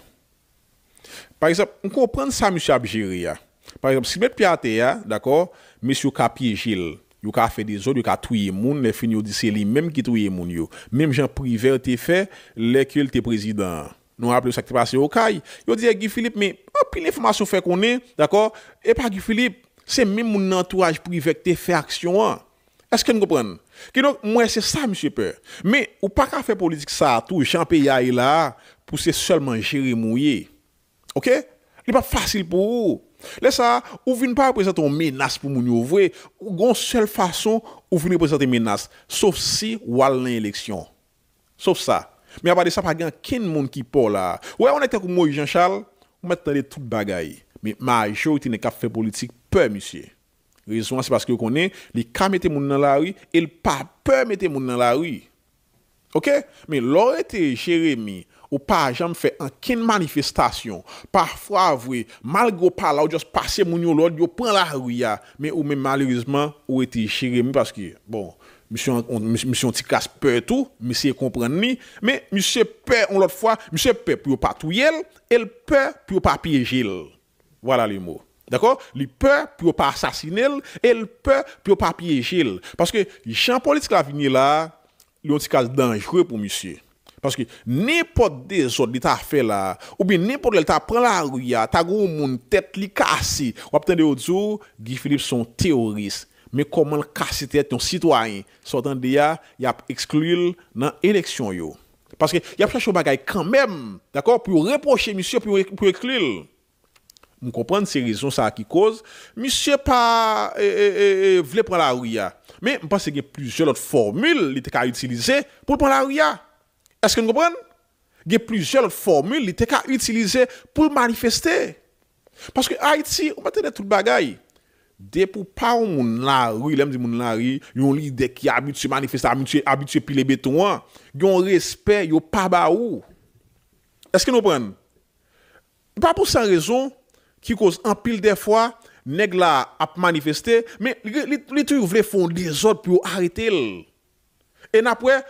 Par exemple, m kon pren sa msye abjiri ya. Par exemple, si met pi la te ya, dako, msye kapi jil. Yo ka fait des autres, yo ka tuer moun, les fini yo dit c'est lui même qui tuer moun yo. Même Jean Privé te fait les était président. Nous rappelons ça qui passé au CAI. Yo dit Guy Philippe mais en pile information fait qu'on est, d'accord? Et pas Guy Philippe, c'est même mon entourage privé qui fait action. Hein. Est-ce que vous comprenez moi c'est ça monsieur peur. Mais ou pas qu'à faire politique ça tout Jean pays là pour c'est seulement gérer mouiller. OK? Il pas facile pour vous. Lè sa, ou vin pa represente yon menas pou moun yo vwe, ou gon sel fason ou vin represente menas, sauf si wal nan eleksyon. Sauf sa. Me apade sa pa gen ken moun ki po la. Ouè, ouais, on ete kou mou Jean Charles, ou mette tande tout bagay. Me majorite ne kap fe politik pe, misye. Rezon se paske yo konen, li ka mette moun nan la ri, el pa pe mette moun nan la ri. Ok? Me lor ete Jeremie, ou pas jamais fait aucune manifestation. Parfois, oui, malgré pas là, ou juste passer mon l'autre, yo prend la rue, mais ou même malheureusement, ou était Jérémy parce que, bon, monsieur, monsieur, petit casse peur tout, monsieur comprend ni, mais monsieur peur, on l'autre fois, monsieur peur pour pas touyer, et le peur pas piéger. Voilà les mots. D'accord? Il peur pour pas assassiner, et le peur pour pas piéger. Parce que, champ politique la venu là, il y a un cas dangereux pour monsieur. Parce que n'importe des autres l'État fait là, ou bien n'importe l'État prend la rue, t'as gros moun tête li cassé. Ou après de autres Guy Philippe sont terroristes. Mais comment le casser tête un citoyen? Sortant de ya, y a exclu dans élection yo. Parce que y a cherché bagay quand même, d'accord, pour reprocher monsieur pour pour exclure. Vous comprenez ces raisons ça qui cause monsieur pas eh, eh, eh, voulait prendre la rue. Mais je pense qu'il y a plusieurs autres formules qui a utiliser pour prendre la rue. Est-ce que vous comprenez? Il y a plusieurs formules qui sont utilisées pour manifester. Parce que Haïti, on va tenir tout le bagaille. Dès pour pas moun la rue, dit la rue, leader qui habitué manifester, habitué piler béton, hein. respect, pas. Est-ce que nous comprenez? Pas pour cette raison qui cause pile des fois nèg mais les voulaient faire des ordres pour arrêter. Et après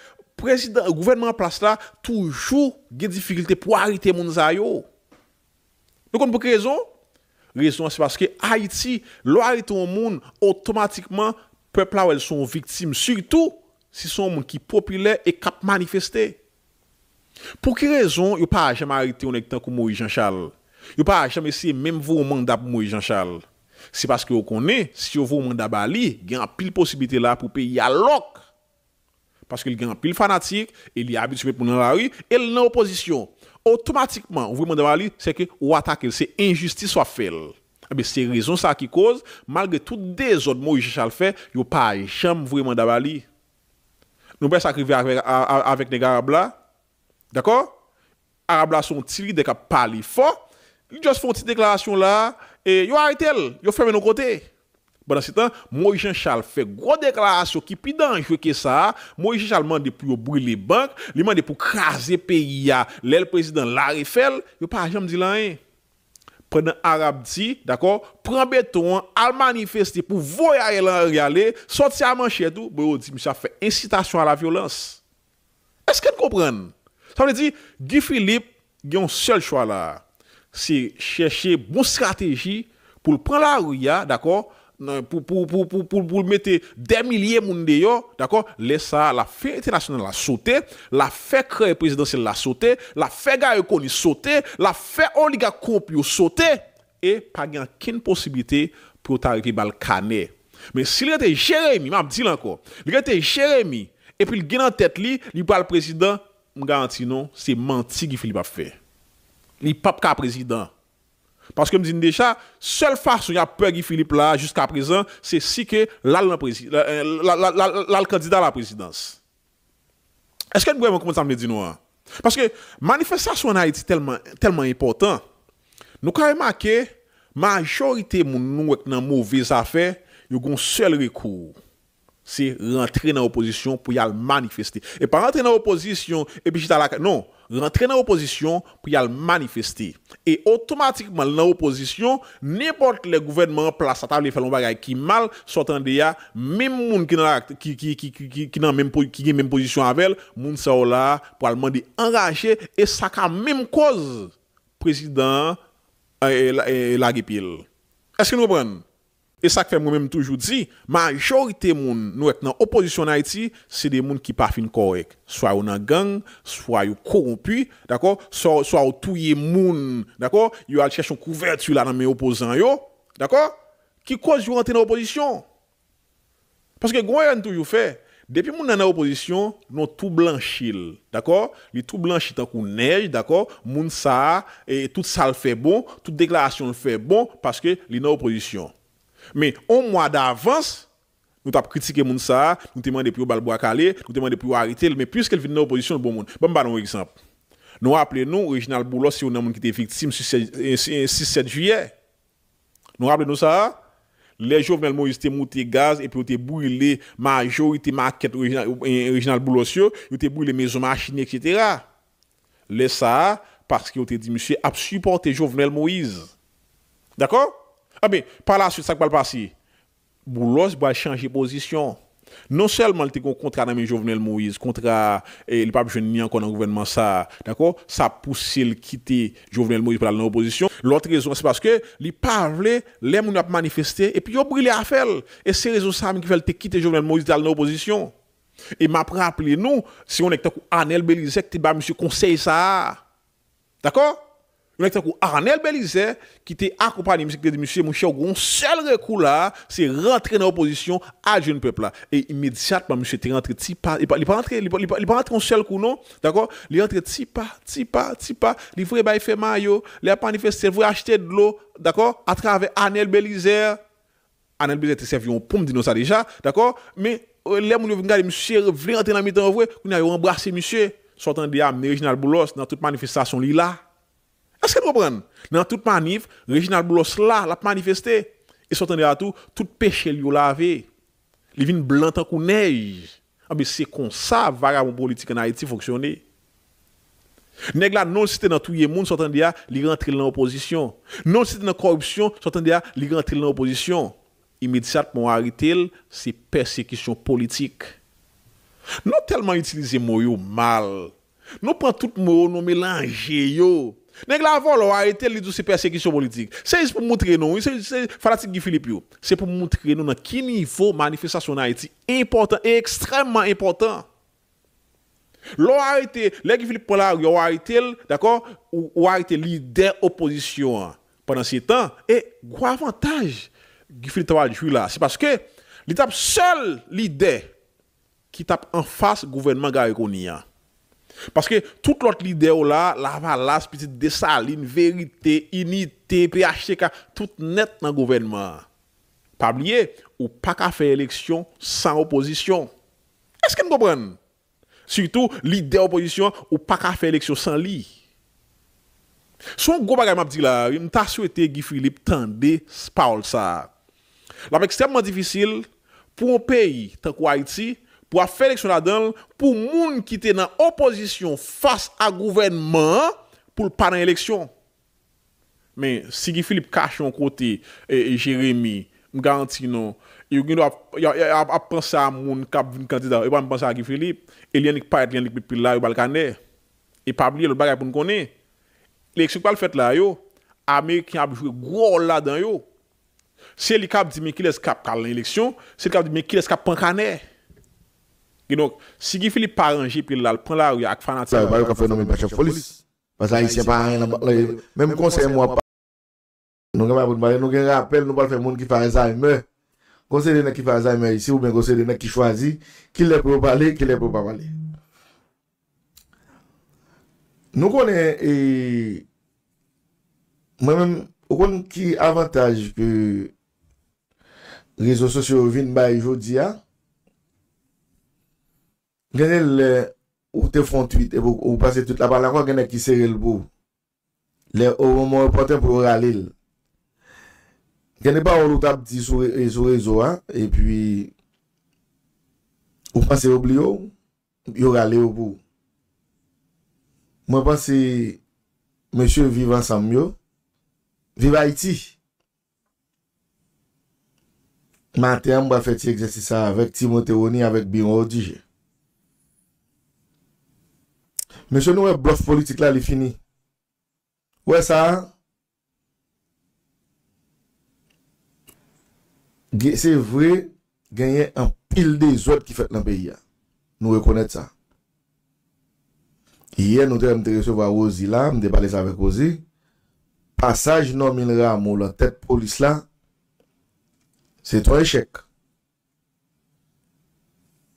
président, gouvernement en place là, toujours des difficultés pour arrêter mon zayo. Donc, pour quelle raison? Raison, c'est parce que Haïti, l'arrêter au monde, automatiquement, peuple là, elles sont victimes. Surtout, si son moun ki popüler e kap manifeste. Pou ki rezon, yo pa a jam arite yon ek tan kou Moïse Jean-Charles? Yo pa a jam esi menm vou manda pou Moïse Jean-Charles? Se paske yo konen, si yo vou manda bali, gen apil posibite la pou pe yalok. Paske li gen apil fanatik, e li abit soupe pou nan la ri, el nan oposisyon. Otomatikman, vou manda bali, se ke watak el, se injustice wafel. Ebe, se rezon sa ki koz, malge tout de zon Moïse Jean-Charles fe, yo pa a jam vou manda bali. Nou bè sakrive avèk neg Arab la. D'akò? Arab la son tili dek ap pali fò. Li jos fò ti deklarasyon la. E yo harite el. Yo fèmè nou kote. Bon an sitan, Moïse Jean-Charles fè gwo deklarasyon ki pi danjwe ke sa. Moïse Jean-Charles mande pou yo bouy li bank. Li mande pou krasè peyi ya. Lè l prezident Larifel. Yo pa jam di lan e. Prenen Arab di, d'akor, pren beton, al manifesti pou voyaye lan reale, soti a manche tou, bo yo di, mi sa fe incitasyon a la violans. Eske n kompren? Sa mwen di, Guy Philippe, gen yon sel chwa la, se chèche bon strategi pou l pren la rouya, d'akor, pou l mette demilye moun de yo, d'akor, lè sa la fè internasyonel la sote, la fè kre presidansyel la sote, la gare koni sote, la fè oliga komp yo sote, e pa gen ken posibilite pou ta repi bal kane. Men si lè te Jeremy, mab di lanko, lè te Jeremy, epi l gen an tèt li, li pal presidans, m garanti non, se manti ki Filip ap fè. Li pap ka presidans. Paske m zin deja, sel fason ya pe Guy Philippe la, Juska prezant, se si ke lal kandida la prezidans. Eske nou gwen mwen komentan mwen di nou an? Paske manifestasyon na iti telman important, nou kare make, majorite moun nou ek nan mouvez afe, yo goun sel rekou. Se rentre nan oposisyon pou yal manifesti. E pa rentre nan oposisyon, e pi jita la... Non, rentre nan oposisyon pou yal manifesti. E otomatikman nan oposisyon, nepot le gouvenman plas atab li felon bagay ki mal, sotan de ya, mem moun ki nan menm posisyon avel, moun sa ou la pou alman di enraje, e sa ka menm koz prezident lagipil. Eske nou pren? E sak fe mwen menm toujou di, majorite moun nou ek nan oposisyon na iti, se de moun ki pa fin korek. Swa ou nan gang, swa ou korompi, dako? Swa ou touye moun, dako? Yo al chèchon kouvertu la nan men oposan yo, dako? Ki koz yo rentre nan oposisyon? Paske gwen yon toujou fe, depi moun nan nan oposisyon, nou tou blanchil, dako? Li tou blanchil tan kou nej, dako? Moun et tout sa l fè bon, tout deklarasyon l fè bon, paske li nan oposisyon. Mais un mois d'avance, nous avons critiqué Mounsa, nous demandons plus Balboa Calé, nous demandons plus arrêter, mais puisqu'elle vient de l'opposition, bon monde. Bon, bah, un exemple. Nous rappelons-nous, Original Boulos, si on a qui était victime sur 6-7 euh, euh, juillet. Nous rappelons-nous ça. Les Jovenel Moïse étaient monté gaz et puis ont brûlé majorité maquette original, original euh, Boulos, ils ont brûlé maison machine, etc. Les ça, parce qu'ils ont dit, monsieur, a supporté Jovenel Moïse. D'accord? A be, par la suite, sa kwa l pasi, Boulos bo a chanje posisyon. Non selman li te kon kontra nan men Jovenel Moïse, kontra li pape jeni an kon nan gouvernement sa, dako, sa pousse li kite Jovenel Moïse pou la nan oposisyon. L'otre rezon, se paske li pavle, le moun ap manifeste, e pi yo brile a fel. E se rezon sa mi ki fel te kite Jovenel Moïse pou la nan oposisyon. E ma praple nou, si te kou Anel Belize, ki te ba monsi konsey sa. Yon ek takou Arnel Belize ki te akopani msik te di msye msye ou goun sel rekou la se rentre nan oposisyon a joun pepla. E imediatman msye te rentre ti pa, li pa rentre, li pa rentre kon sel kou non, dako? Li rentre ti pa, ti pa, ti pa, li vre bay fe mayo, li ap manifeste, vre achete dlo, dako? A trave Arnel Belize, Arnel Belize te servyon poum di nou sa deja, dako? Me, le moun yo vre nga di msye vre rentre nan mitan vre, koun ya yo embrase msye, sotan di am, ne Reginald Boulos nan tout manifestasyon li la. Est-ce que vous comprenez Dans toute manif, Reginald Boulos là, l'a manifesté. Et s'entendait à tout, tout péché lui lavé. Il vient blanc tant qu'on neige. Ah, mais c'est comme ça, vagabond politique en Haïti fonctionne. Nèg la non cité dans tout le monde, s'entendait à, il rentre dans l'opposition. Non cité dans la corruption, s'entendait à, il rentre dans l'opposition. Immédiatement arrêté, c'est persécution politique. Nous tellement utilisé mot mal. Nous prenons tout mot, nous mélangeons. Nèg la vol a arrêté li dou si persécution politique. C'est pour montrer nous, c'est fanatique de Philippe C'est pour montrer non, nous dans quel niveau manifestation en Haïti important et extrêmement important. L'on a arrêté, les Philippe Polar, a arrêté, d'accord, ou a arrêté leader opposition pendant ces temps. Et gros avantage, Guy Philippe là, c'est parce que l'étape seul leader qui tape en face gouvernement Gary Parce que tout l'autre leader là, la Valas, petite dessaline, vérité, unité, PHTK, tout net dans le gouvernement. Pas oublier, ou pas qu'à faire élection sans opposition. Est-ce que vous comprenez? Surtout, leader opposition, ou pas qu'à faire élection sans lit. Son gros bagay m'a dit là, m'ta souhaité Guy Philippe tende parole ça. La extrêmement difficile pour un pays tant qu'Haïti pour faire élection là-dedans, pour moun qui était dans opposition face à gouvernement, pour pas dans l'élection. Mais si Philippe cache un côté, et, Jérémy, je garantis non, il a pensé à a candidat, il va penser à Guy Philippe, et il y a pas être depuis là, il va le Et pas oublier le bagage pour nous connaître. L'élection le fait là, yo, Américain a joué gros là-dedans, yo. C'est le cap dit, mais qui laisse cap l'élection, c'est le cap dit, mais qui laisse cap canet. Et donc, si Guy Philippe pas rangé, puis là, il prend la rue avec fanatique. Ça, il n'y a pas phénomène de chef police. Parce que haïtien pas rien. Même conseil, moi, pas. Nous avons un rappel, nous pas faire monde qui fait Alzheimer. Conseil des gens qui fait Alzheimer ici, ou bien conseil des gens qui choisit, qui les peut parler, qui les peut pas parler. Nous connaissons, et. moi-même, on qui avantage que les réseaux sociaux viennent par aujourd'hui, genel ou te fon tweet e ou pase tout la bal kwa genel ki sere l pou. le ou moun reporter pou ralil genel pa ou louta pti e sou rezo an e pi ou pase obli yo yo ralil ou pou. mwen pase monsye vivan samyo viva iti matin mba fè ti egzèsi sa avèk Timote Oni avèk Biron Odije Mèche nou wè blof politik la li fini. Wè sa? Se vwe, genyen an pil de zot ki fèt nan peyi ya. Nou rekonèt sa. Yen nou te mte reseva Ozi la, mte pale sa vek Ozi. Pasaj nan min ramou la tèt polis la, se ton echek.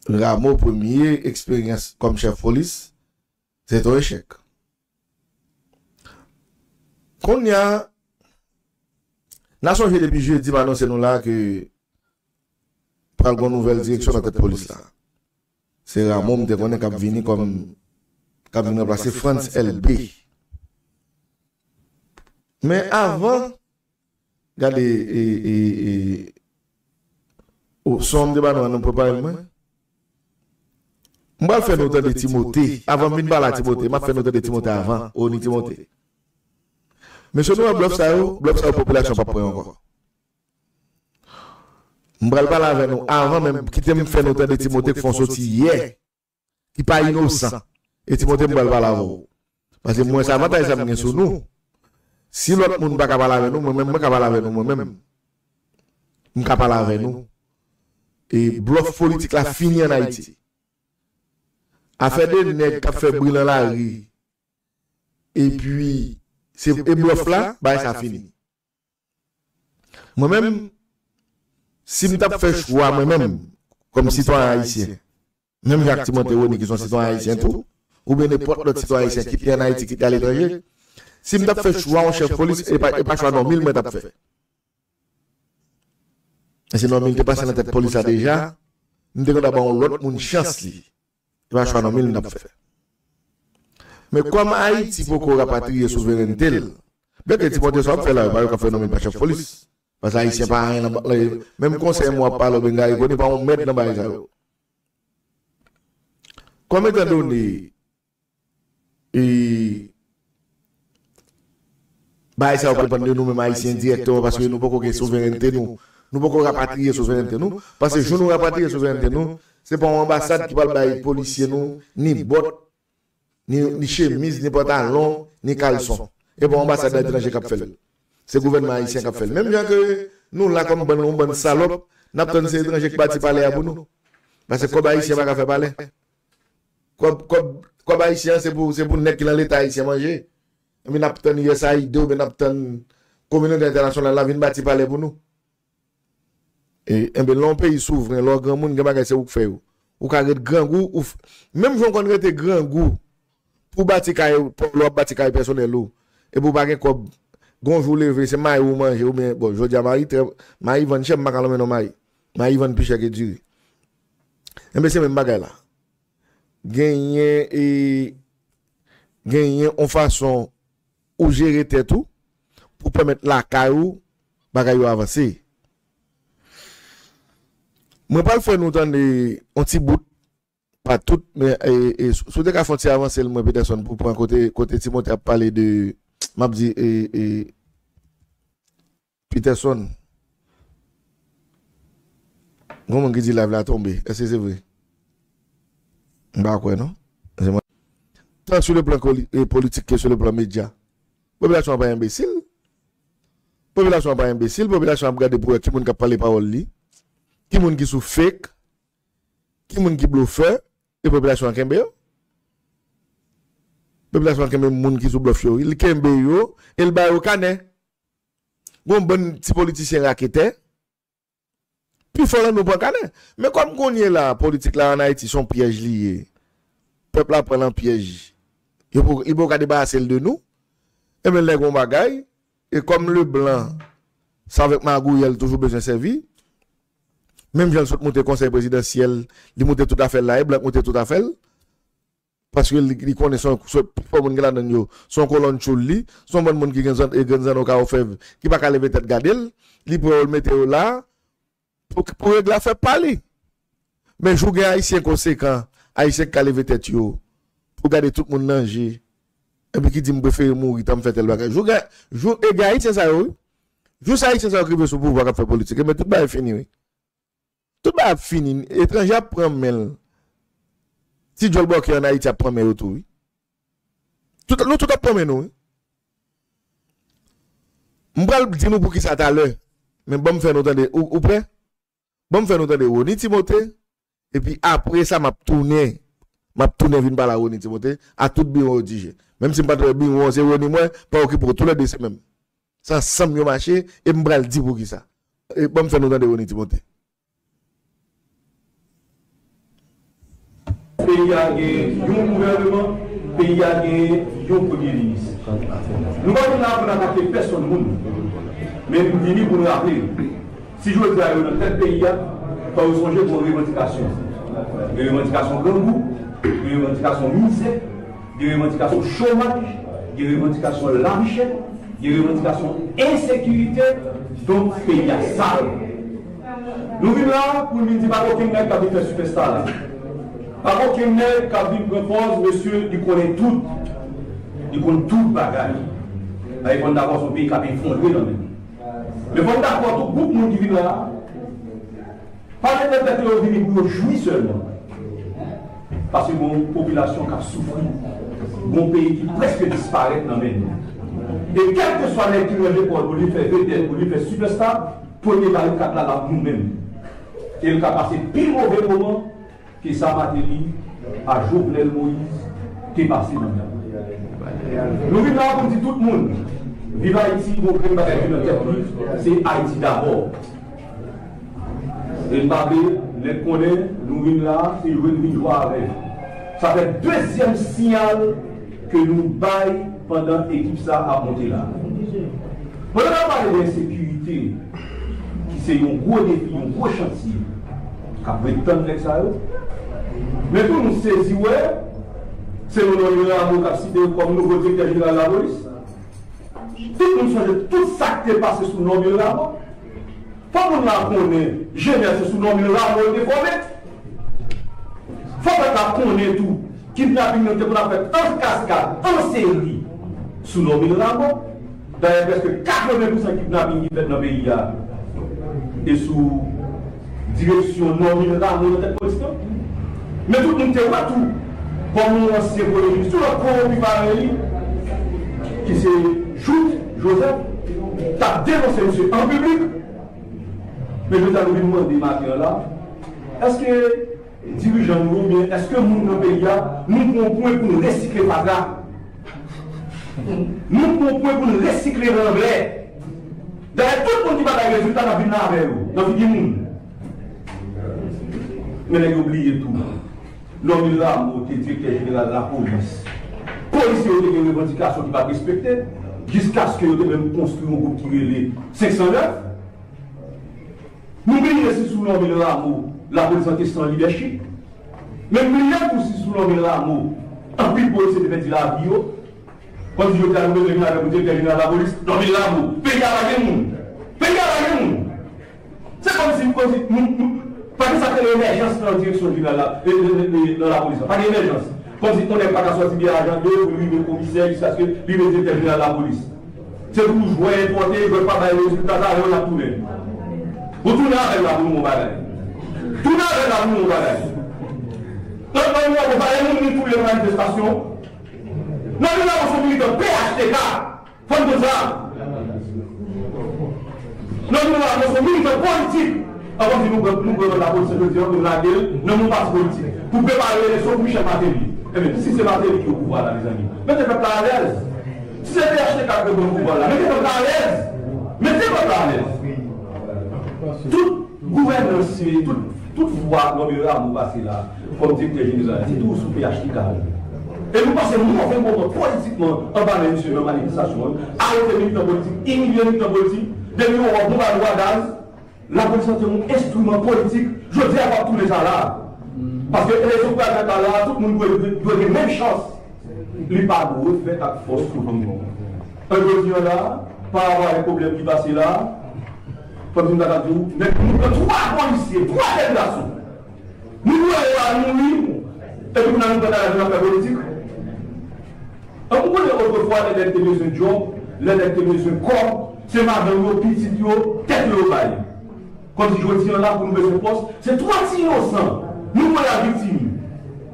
Ramou premier eksperyans kom chef polis, c'est ton échec. Kon ya, na sonje depi jeudi manon se nou la ke pral gon nouvel direksyon nan tèt polis la. Se Ramon mte konen kap vini kom, kap vini plase France LB. Men avan, gade, e, e, e, ou som de banon anon preparel mwen, Mwa fè notan de Timote, avan min bala Timote, mwa fè notan de Timote. Avan, ou ni Timote. Mè sè nou a blok sa yo, blok sa yo populasyon pa pou yon kon. Mbral bala avè nou, avan men, ki te m fè notan de Timote ki fon soti ye, ki pa inosan, e Timote mbral bala avè ou. Pase mwen sa avantaj sa mwen sou nou, si lot moun baka bala avè nou, mwen mèm mwen ka bala avè nou, mwen mèm mwen ka bala avè nou. E blok politik la fini an Haiti. a fait des nègres qui fait brûler la rue. Et puis, c'est bluff là, bah, ça fini. Moi-même, si je fait choix moi-même, comme citoyen haïtien, même Jacques Timothée qui sont citoyens haïtiens tout, ou bien n'importe l'autre citoyen haïtien qui est en Haïti, qui est à l'étranger, si je fait choix en chef police et pas, pas choix non, mille, je fait. Et sinon, je suis passé dans la tête police déjà, je suis d'abord l'autre, mon chance. E ba chwa nan mil nap fè. Me kom Haiti pou ko rapatriye souverentel, beke ti pote sop fè la, ba yo ka fè nan mil pa chèf polis. Pas Haitien pa an nan ba, mèm konsey mwa pa lo benga yi koni pa ou met nan ba yi zaro. Kom etan do ni, e... Ba yi sa ou prepande nou mèm Haitien direktor, paswe nou poko gen souverentel nou, nou poko rapatriye souverentel nou, paswe joun nou rapatriye souverentel nou, n'est pas l'ambassade qui va bailler policiers, ni bottes, ni, ni chemises, ni pantalons, ni caleçons. Ce n'est pas l'ambassade d'étranger qui fait. C'est le gouvernement haïtien qui fait. Même que nous, là, comme bonne bon salope, nous avons ces étrangers qui partent parler à nous. Parce que comme haïtien, va faire parler. Comme haïtien, c'est pour nous qui dans l'État haïtien manger. Mais nous avons USAID, nous avons communauté internationale, la vient parler pour nous. E, eh enbe lon peyi souvren, lor gran moun gen bagay se ouk fe yo. Ou ka ret gran gou, ou f... Mem joun kon rete gran gou, pou bati kaye, pou lor bati kaye personel ou. E pou bagen kob, gonjou leve, se may ou manje ou men, bon, jodi a mayi, mayi van chep makan lomen no mayi. Mayi van pi cheke diri. Enbe se men bagay la. Genyen e... Genyen on fason ou jere tetou, pou pemet la kaye ou, bagay yo avanse. Mwen pal fwen nou tan de anti-bout, pa tout, men, e, e, sou dek a fon ti avansel mwen Peterson pou pran kote, kote ti mwen te ap pale de, map di, e, e, Peterson. Mwen mwen ki di la vla tombe, ese se vwe? Mba kwen non? Mwen. Tant sou le plan e, politik ke sou le plan media, populasyon pa imbesil, populasyon pa imbesil, populasyon ap gade pou e ki moun ka pale pa ou li, Ki moun ki sou fake, ki moun ki bluffe, e populasyon kembe yo. Populasyon kembe moun ki sou bluffe yo. Il kembe yo, el bay yo kane. Gon bon ti politisyen rakete, pi foran nou bon kane. Men kom konye la politik la an Haiti son piyej liye. Pep la pren an piyej. Il pou ka deba asel de nou. E men le kon bagay. E kom le blan, sa vek magou yel toujou bezen servi. Même Jean saute monter conseil présidentiel, il monte tout à fait là, il monte tout à fait. Parce que il connaît son son colonne chouli, son bon monde qui gagne au cas qui pas lever tête garder, il peut le mettre là pour pour régler faire parler. Mais je gagne haïtien conséquent, haïtien qui lever tête yo pour garder tout le monde danger. Et puis qui dit me préfère mourir, t'as me fait tel bagage. Je gagne je et haïtien ça. Je sais haïtien ça qui veut sur pouvoir faire politique, mais tout va fini oui. Tout ba ap finin, etranja pran men. Si Djol Bokye an Haiti ap pran men yo tou. Tout, nou tout ap pran men nou. Mbral di nou pou ki sa talè. Men bom fè nou tan de ou, ou pre. Bom fè nou tan de ou ni Timote. E pi apre sa map toune. Map toune vin bala ou ni Timote. A tout bin ou dije. Mem si mpatre bin ou se ou ni mwen. Pa ou ki pou tout le de se mem. San sam yo mache. E mbral di pou ki sa. E bom fè nou tan de ou ni Timote. Pays a un gouvernement, pays a un premier ministre. Nous ne pouvons pas attaquer personne au monde. Mais nous venons pour nous rappeler, si je veux dire dans tel pays, il faut songer pour les revendications. Des revendications grand goût, des revendications misère, des revendications chômage, des revendications la richesse, des revendications insécurité, donc pays a sale. Nous venons là pour nous dire pas aucun mec qui a fait superstar. Par contre, il qu'à propose, monsieur, il connaît tout. Il connaît tout bagage. Il faut d'abord son pays qui a effondré dans même. Mais il faut d'accord tout le monde qui vit là. Pas de tête de venir pour jouir seulement. Parce que une population qui a souffert. Mon pays qui presque disparaît dans même. Et quel que soit les pour lui faire vedette, pour lui faire superstar, pour les barricades là, nous-mêmes. Et il a passé pire mauvais moment m'a dit à Jovenel Moïse qui est passé dans le Nous vivons là pour dire tout le monde. Vive Haïti, mon crème c'est Haïti d'abord. Et le les connaît, nous vivons là, c'est une joie avec. Ça fait deuxième signal que nous baillons pendant l'équipe ça a monté là. Pendant qu'on parle d'insécurité, qui c'est un gros défi, un gros chantier, Kap vek tan vek sa yo. Men pou nou sezi wè, se nou nou yon avou kap site ou kom nou vote kè jina la polis. Tout nou sonje, tout sa kte pase sou nou yon avou. Fò pou nou akone, jenè se sou nou yon avou yon deformè. Fò pou nou akone tou, kidnapping nou te pou nou fèk an kaskade, an seri, sou nou yon avou. Dè yon peske 80% kidnapping ki fèk nan beyi ya. E sou... direksyon nan mwen nan mwen nan tek pozisyon. Men tout mwen te watou pou mwen ansiye polémik. Sou la pou mwen vare li ki se joute, Joseph, ta denonse msè en publik. Men jè ta mwen mwen demakè la. Eske dirijan nou, men eske moun nan pe ya, nou kon pou mwen resikle paga. Nou kon pou mwen resikle renglè. Dè tout moun ki batay rezultat nan vin nan avè yo, nan vin di moun. men nèk oubliye tou. Lòm il la mou te direktè general la polis. Polis yo te gen revendikasyon ki pa respektè, jiska skè yo te men konstru moun goup ki rele 509. Nou bèye si sou lòm il la mou, la polis an kestan lideship. Men bèye pou si sou lòm il la mou, an pi polis se te vèndi la biyo, Kon si yo kal mwen revina revou direktè general la polis, lòm il la mou, pe yara gen moun. Pe yara gen moun. Se kon si moun parce que ça fait l'émergence dans la direction générale dans la police. Pas d'émergence. Comme si on n'est pas qu'à sortir de l'argent de pour lui, le commissaire, jusqu'à ce que lui, de la police. C'est pour jouer, porter, ils ne pas faire les résultats, ça, on a tourné. Vous tournez avec la boule, mon bagage. Tournez avec la boule, mon bagage. Donc, nous avons parlé, nous, tous les manifestations. Nous avons son militant PHTK, fond de ça. Nous avons son militant politique. Avant que nous prenons la police de nous la gueule, nous nous passe politique. Pour préparer l'élection Michel Matéli. Eh bien, si c'est Matéli qui est au pouvoir là, les amis, mettez votre à l'aise. Si c'est PHTK qui est au pouvoir là, mettez votre à l'aise. Mettez votre à l'aise. Toute gouvernance, toute, voix, dans le rame, vous passez là, comme directeur général, c'est tout sous PHTK. Et nous pensons, nous, on fait politiquement, en bas de dans la manifestation, arrêter les militants politiques, immigrés les militants politiques, des millions de bombes à gaz, la police est un instrument politique. Je dis à tous les gens là. Parce que les autres là, tout le monde doit avoir les mêmes chances. Les pas fait à force tout le monde. Un gouvernement là, pas avoir les problèmes qui passent là. Comme nous l'avons dit, mais nous avons trois policiers, trois déplacements. Nous devons nous et puis nous avons dans la politique. On connaît autrefois les lettres de job, les lettres de corps, c'est madame, petit, tête au bail. Kon si jwè ti yon la pou nou bè se post, se 3 ti inosan, nou mwen la vitim.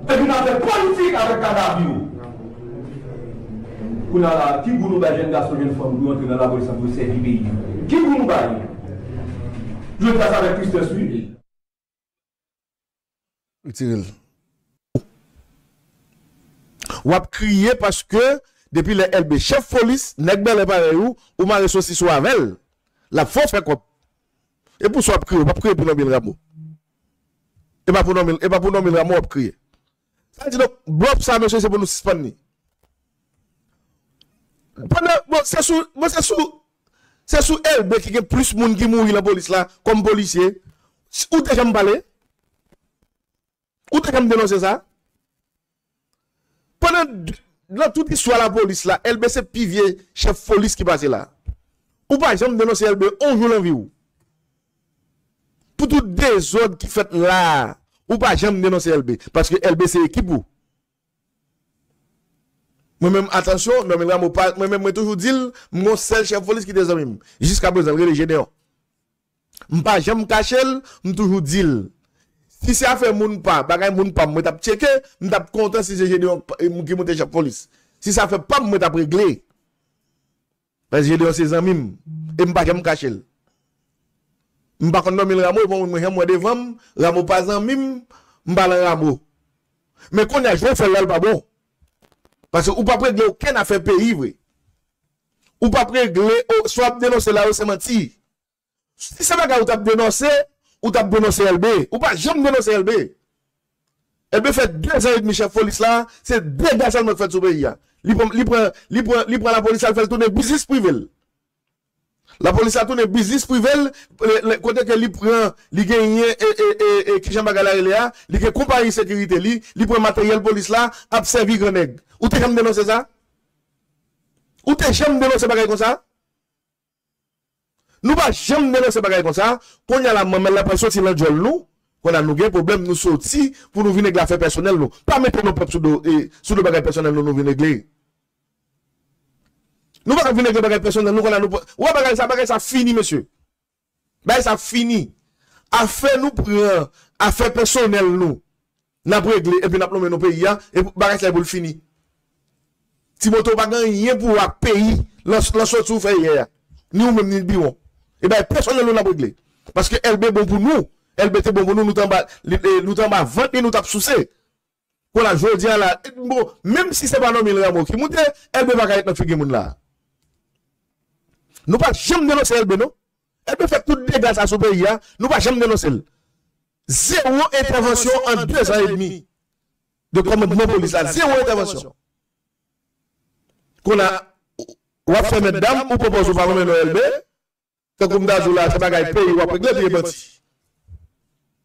E bi nan fè politik avèk kadav yo. Kou nan la, ki goun nou bè jen gason jen fòm, nou antre nan la bolisan pou se ribe yi. Ki goun nou bè yi? Jwè tas avèk Christens yi. Itiril. Wap kriye paske, depi le LB, chef polis, nekbe le pare ou, ou ma resosi sou avèl. La fòs fè kop. Et pour ça, crier, pas crier pour nommer le rameau. Et pas pour nommer, et pas pour nommer le rameau, pas crier. Ça dit donc, bloc ça, monsieur, c'est pour nous suspendre. Pendant, bon, bon, c'est sous, c'est sous, c'est sous LB qui a plus de monde qui mourit la police là, comme policier. Où t'es jamais parlé? Où t'es jamais dénoncé ça? Pendant, dans toute l'histoire de la police là, LB c'est pivier, chef police qui passe là. Ou pas, jamais dénoncé LB, on joue l'envie ou. Pour tout désordre qui fait là, ou pas jamais dénoncer LB. Parce que LB c'est équipe ou. Moi-même, attention, moi-même, moi toujours dit, mon seul chef de police qui désormais. Jusqu'à présent, le général. Je ne jamais caché, je toujours dit. Si c'est affaire moun pas, bagay moun pas, moi tap checké, moi tap content si c'est Gédéon qui monte chef police. Si ça fait pas, moi tap réglé. Parce que Gédéon c'est amis et moi pas jamais caché. Mba kondom il ramo, yon mwen mwen devam, ramo pazan mim, mba lan ramo. Men kon ya jwen fè lèl pa bon. Pase ou pa pregle ou ken a fè peyi vre. Ou pa pregle ou so ap denose la ou se manti. Si se baka ou tap denose, ou tap denose LB. Ou pa jom denose LB. LB fè 2 an et mi chef folis la, se 2 gasan mwen fè sou peyi ya. Li pren la polis al fè l toune bizis privel. La polis a toune bizis privel, kote ke li pren, li genye, e, e, e, e Christian Bagalari le a, li gen kompari sekirite li, li pren materyel polis la, ap servi greneg. Ou te jem denonse sa? Ou te jem denonse bagay kon sa? Nou ba jem denonse bagay kon sa, kon ya la mamen la presyon si lan jol nou, kon an nou gen problem nou soti, pou nou vineg la fe personel nou. Pa mette nou pep sou do, eh, sou do bagay personel nou nou vineg le. Nous ne pouvons pas venir avec des personnel. Nous, nous, ouais, bagay ça, bagay ça fini, monsieur. Bagay ça fini. Affaire nous prend, affaire personnelle nous. N'a réglé et puis n'a plombé nos pays et bagay ça pour fini. Timoto pas rien pour un pays, la sorte sous fait hier. Nous même ni bion. Et ben personnel nous n'a réglé. Parce que LB bon pour nous, LB était bon pour nous, nous t'en bas, nous t'en bas 20 et nous t'as soucé. Pour la journée là, bon, même si c'est pas non, il y a qui monte, LB va être dans figure moun là. Nou pa jèm denose LB nou. LB fè tout degas a sou peyi ya, nou pa jèm denose l. Zéro intervensyon an 2 an et demi. De komèdement polis la. Zéro fè mèd dam, ou propos ou pa mèd nou LB, te koum da zou la, se bagay peyi wap regle, piye bati.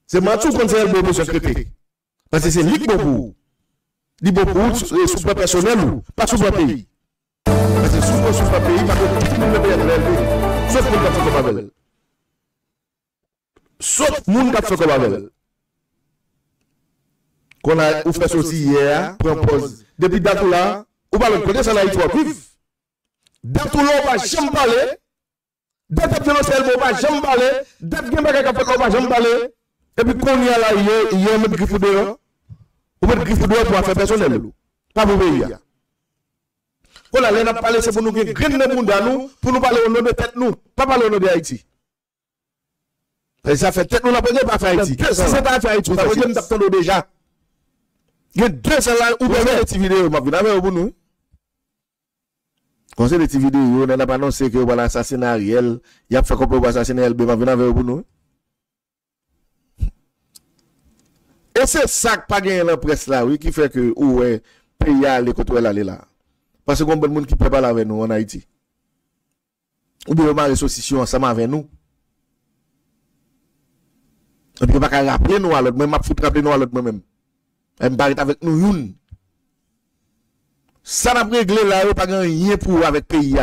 Se matou kon se LB pou se krete. Pase se lik bo pou. Li bo pou, sou pa personel ou, pa sou pa peyi. Pase sou pa sou pa moun nan paye trel pi. Sot moun kap fè kop avèl. Sot moun kap fè kop avèl. Kon a ou fè sosi yè, pren pose. Depi datou la, ou balon kote sa la itwa pif. Datou la ou pa jom pale. Dat ap fè nan ou pa jom pale. Dat gen bagay kap fè ou pa jom pale. Epi kon yè la yè, yè mèd grifou de yè. Ou mèd grifou de yè pou a fè personel. Pa pou ve yè. Voilà, là, on a parlé, c'est pour nous gagner grand monde à nous, pour nous parler au nom de tête nous, pas parler au nom de Haïti. Et ça fait tête nous, la ne pas faire Haïti. Si c'est pas faire Haïti, ça veut dire que nous déjà. Il y a deux cents là, ou bien les vidéos, ma vie, d'abord pour nous. Conseil de petites vidéos, on a annoncé que voilà assassinat Ariel, il a fait complot pour assassiner LB, ma vie, d'abord pour nous. Et c'est ça qui pas gagné la presse là, oui, qui fait que, ouais, pays à l'écoute, elle allait là. Parce qu'on bon monde qui prépare avec nous en Haïti. Ou bien on ressuscité ensemble avec nous. On ne peut pas rappeler nous à l'autre, même foutre rappeler nous à l'autre moi-même. Elle me avec nous une. Ça n'a pas réglé là, pas rien pour avec pays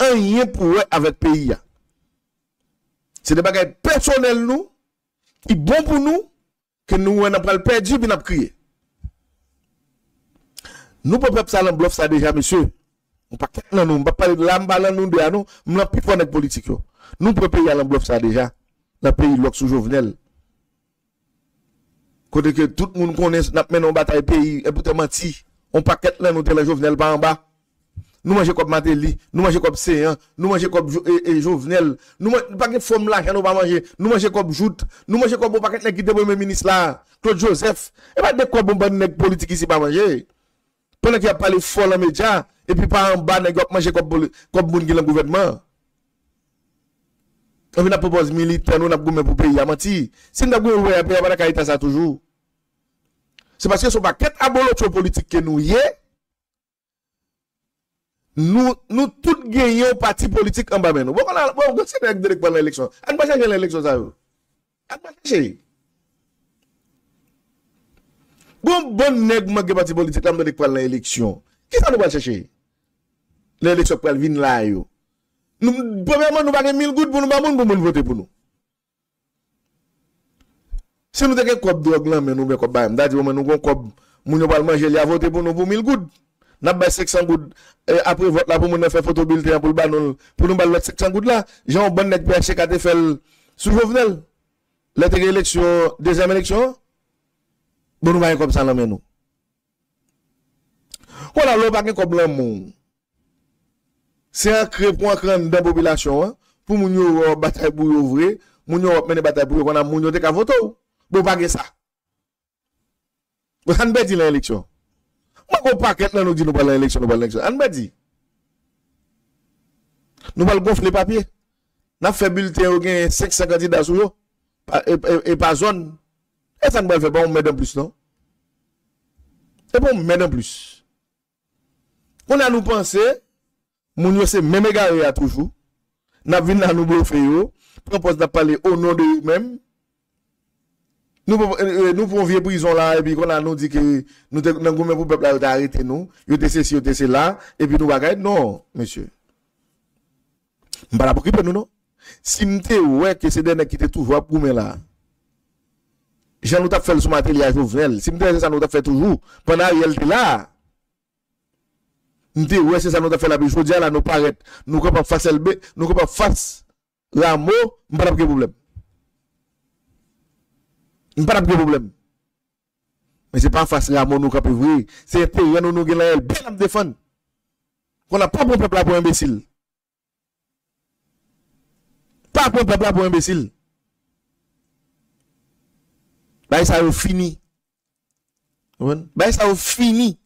Rien pour avec pays C'est des bagages personnels nous, qui bon pour nous, que nous on a pas perdu puis on a crié. Nous, pour peuple, ça, bluff ça déjà, monsieur. On pas non, nous, on pas parler de l'âme, nous, e de nous, nous, plus fort avec politique, Nous, pour payer à bluff ça déjà. Dans le pays, l'oc sous Jovenel. Côté que tout le monde connaît, n'a pas mené en bataille pays, et pourtant menti. On paquet là, nous, la Jovenel, pas en bas. Nous mangeons comme Matéli, nous mangeons comme Séan, nous mangeons comme e, e, Jovenel, nous mangeons pas de forme là, nous pas manger, nous mangeons comme Jout, nous mangeons comme paquet là qui était premier ministre là, Claude Joseph. Et pas de quoi bon bon politique ici pas manger. Pendant qu'il a parlé fort dans les médias, et puis par en bas, il a mangé comme moun qui le gouvernement. On vient proposer militaire, nous n'a goûté pour pays, à menti. Si nous n'a goûté pour pays, on n'a pas ça toujours. C'est parce que ce paquet abolotion politique que nous y est, nous, nous tous gagnons parti politique en bas. Nous, bon, on a, bon, on a, on a, on a, on a, on a, on a, on a, on a, Bon bon nèg manque parti politique là dans pour l'élection. Qui ça nous va chercher L'élection pour venir là yo. Nous premièrement nous pas 1000 gouttes pour nous pas moun pour moun voter pour nous. Si nous avons kop drogue là mais nous ben kop baïm. Dadi moment nous gon kop moun yo pas manger li a voter pour nous pour 1000 gouttes. N'a pas 500 gouttes après vote là pour eh, moun faire photo bulletin pour le pour nous bal 500 gouttes là. Jean bon nèg PHK te fait sous Jovenel. L'élection deuxième élection Bon nou baye kop san lamen nou. Kwa la lò bagen kop lan moun. Se an kre pou an kren den popilasyon an, pou moun yo batay pou yo vre, moun yo mene batay pou yo konan moun yo dek avotou. Bon bagen sa. Bon an bedi lan eleksyon. Mwen kon paket nan nou di nou bal lan eleksyon, nou bal lan eleksyon. An bedi. Nou bal gonfle papye. Nan fe bulten yo gen 5-50 da sou yo. E, e, e, e pa zon. E san mwen fe pa ou mèd an plus non? E pa ou mèd an plus. Kon nan nou panse, moun yo se mèmè gare a toujou, nan vin nan nou bou fè yo, propos da pale o non de yon mèm, nou pou vie prison la, e pi kon nan nou di ki, nou te nan goumen pou pepla yo te arete nou, yo te se si, yo te se la, e pi nou bagay, non, mèsyè. Mbara pou kipe nou non? Si mte wè ke se denè ki te toujou ap goumen la, Jan nou tap fèl sou matrilyaj nouvel. Si mte wè se sa nou tap fè toujou. Pwè nan yel te la. Mte wè se sa nou tap fè la bi. Jwè diya la nou paret. Nou kon pa fase elbe. Nou kon pa fase la mo. Mpa tap ke problem. Mpa tap ke problem. Men se pa fase la mo nou ka pe vwe. Se te wè nou nou gen la el. Ben am defan. Kon la pa pou pepla pou imbesil. Pa pou pepla pou imbesil. Bay sa yo fini. Bay sa yo fini.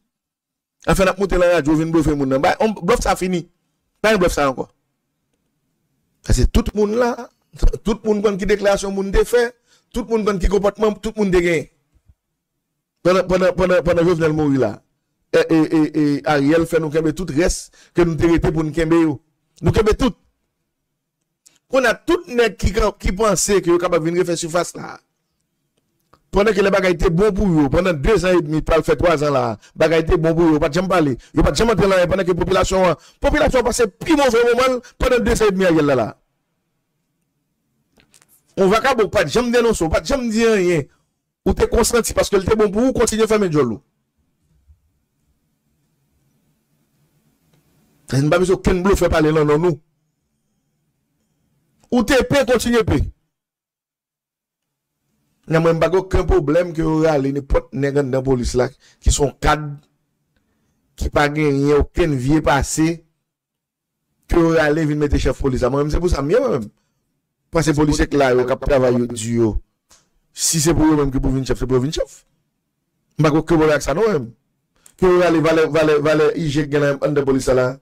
An fè nap moutè la radyo, vin blofè moun nan. Bay, on blof sa fini. Bay yon blof sa anko. Kase tout moun la, tout moun kon ki deklarasyon moun de fè, tout moun kon ki kompotman, tout moun de gen. Pwene Jovenel Moui la. E, e, e, e, Ariel fè nou kembe tout res, ke nou terete pou nou kembe yo. Nou kembe tout. On a tout nek ki, ki panse ki yo kapab vin refè sufas la. Pendant que les bagages étaient bons pour eux, pendant deux ans et demi, pas le fait trois ans là, bagages étaient bons pour eux, pas de jamais parler, pas de jamais là, pendant que la population, la population passait plus mauvais moment pendant deux ans et demi à là là. On va pas pas de jamais dénoncer, pas de jamais dire rien. Ou t'es consenti parce que était bon pour vous, continuez à faire mes jolou. T'as pas babise aucun bleu fait parler là, non, nous. Ou t'es paix, continuez paix. Nan mwen bago ken problem ki yo rale ni pot negan dan polis la ki son kad, ki pa genye ou ken vie pase, ki yo rale vin mette chef polis la. Mwen mwen se pou sa mwen mwen mwen. Pase polisek la yo kap travay yo di yo. Si se pou yo mwen ki pou vin chef, se pou yo vin chef. Mwen bago ken problem ak sa nou mwen. Ki yo rale vale, vale, vale, ije genye an dan polis la.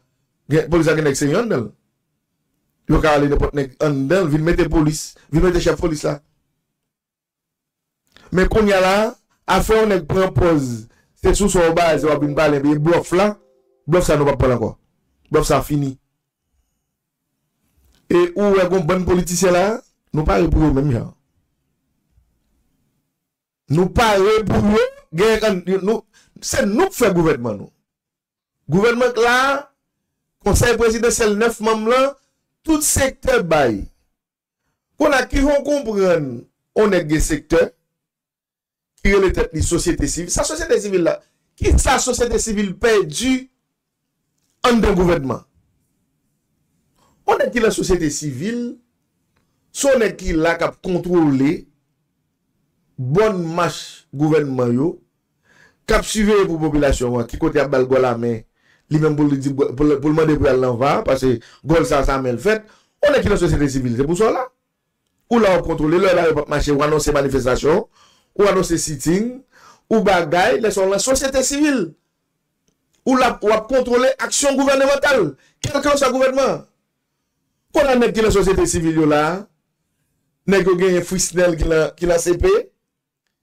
Polis la genye ekse yon del. Yo ka rale ne pot negan an del, vin mette polis, vin mette chef polis la. Men kon ya la, afe ou neg pren poz, se sou sou baz, wap bin balen, biye blof la, blof sa nou pa pran anko. Blof sa fini. E ou wè kon bon politisyen la, nou pa repouye mèm jan. Nou pa repouye, gen kan, nou, se nou fè gouvernement nou. Gouvernement la, konsey presidentsel nef mam la, tout sekte bay. Kon a ki yon kompren, on e gen sekte, ki yon le tèt li sosyete sivil. Sa sosyete sivil la, ki sa sosyete sivil pe di an den gouvedman. On net ki la sosyete sivil, son net ki la kap kontrole bon mach gouvedman yo, kap suive pou populasyon wan, ki kote ap bal gwa la men, li men pou lman de pou al nan va, pase gol sa sa men fèt, on net ki la sosyete sivil, se pou so la. Ou la ou kontrole, lè la repot mache, ou anonsè manifestasyon, ou anonsè siting, ou bagay lè son lan sosyete sivil. Ou ap kontrole aksyon gouvernemental. Kelkan sa gouvernement. Kon an nek ki la sosyete sivil yo la, nek yo genye Frisnel ki la, la CP,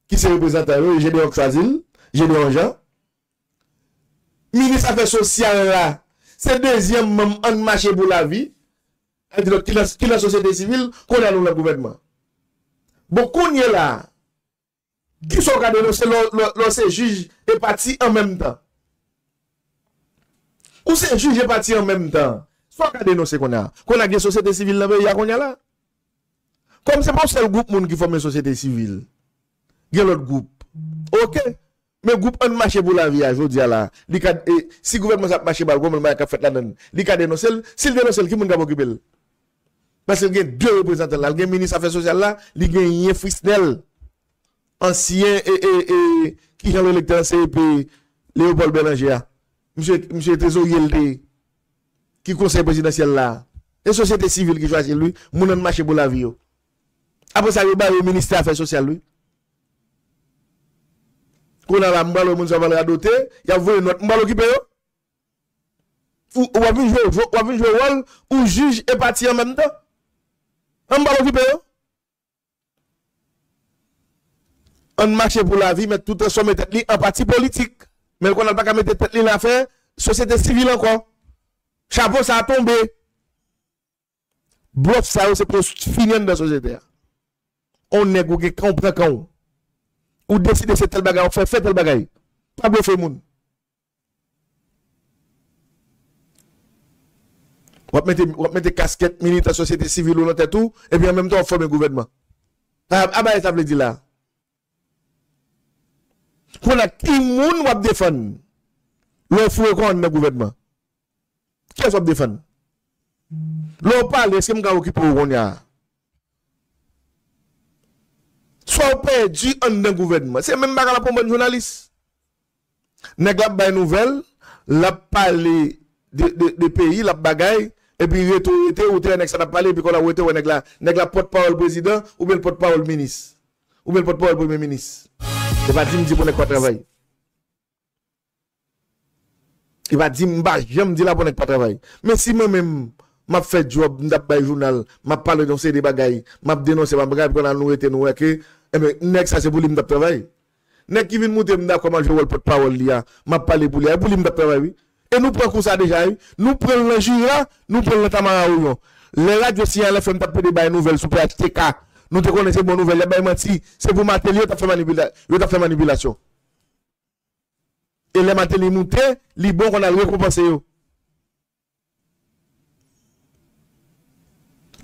ki se reprezentan yo, jè de Oksazil, jè de Anjan. Minis afè sosyal la, se dezyem mèm an mache pou la vi, ki la sosyete sivil, kon an nou la gouvernement. Bon kon yè la, qui sont regardés, c'est le juge et parti en même temps. Ou c'est juge et parti en même temps? Soit qu'à dénoncer qu'on a. Qu'on a une société civile dans le pays qu'on a là. Comme c'est pas seul groupe qui forme une société civile. Il y a l'autre groupe. Ok? Mais groupe un marché pour la vie, je dis là. Si le gouvernement a marché pour le gouvernement a fait là-dedans, il a dénoncé, s'il dénonce, qui est occupé Parce qu'il y a deux représentants là. Il y a un ministre des Affaires sociales là, il y a ansyen e, e, e, ki jan lèk tan se pe Leopold Belanger, msè Trésor Yelde, ki konsey presidansyel la, e sosyete sivil ki chwache lou, mounan mache pou la vi yo. Apo sa yo ba yo minister afè sosyal lou. Kou nan la mbalo moun sa valè adote, ya vwe not mbalo ki pe yo. Ou wavin jwe wol, ou juj e pati an menm tan. Mbalo ki pe yo. On marche pour la vie, mais tout en somme tête en parti politique. Mais qu'on n'a pas qu'à mettre tête li l'affaire, société civile encore. Chapeau ça a tombé. Bloc ça c'est pour finir dans la société. On est qui comprend quand ou décider c'est tel bagage, on fait fait tel bagage. Pas bluffer moun. On on mettre casquette militaire société civile ou dans tout et puis en même temps on forme un gouvernement. Ah, ah bah ça veut dire là. Qu'on a qui moun wap défendre. Le fouet qu'on le gouvernement. Qui est-ce défendre? L'on parle, est-ce que m'ga occupé ou qu'on y a? Soit perdu en un gouvernement. C'est même pas la pour un journaliste. Nèg la bay nouvelle, la parler de, de, de pays, la bagaille, et puis retourner ou te nèg ça parler puis qu'on a retourné nèg la, nèg la porte-parole président ou bien porte-parole ministre ou bien porte-parole premier ministre. Se pa di m di pou ne kwa travay. Se pa di m ba jem di la pou ne kwa travay. Men si mè mèm, map fè job, m dap bay jounal, map pale don se de bagay, map denonse, map bagay pou nan nou ete nou eke, e mè, nek sa se pou li m dap travay. Nek ki vin mouti m dap koman jowol pot pawol li ya, map pale pou li ya, pou e li m dap travay. E nou pren kousa deja, nou pren le jura, nou pren le tamara ou yon. Le radyo si yon le fèm pat pe de bay nouvel sou pe a TK. Nous te connaissons bonne nouvelle, les bails menti. C'est pour Matéli, tu as fait manipulation. manipulation. Et les Matéli montés, les bons qu'on a récompensé.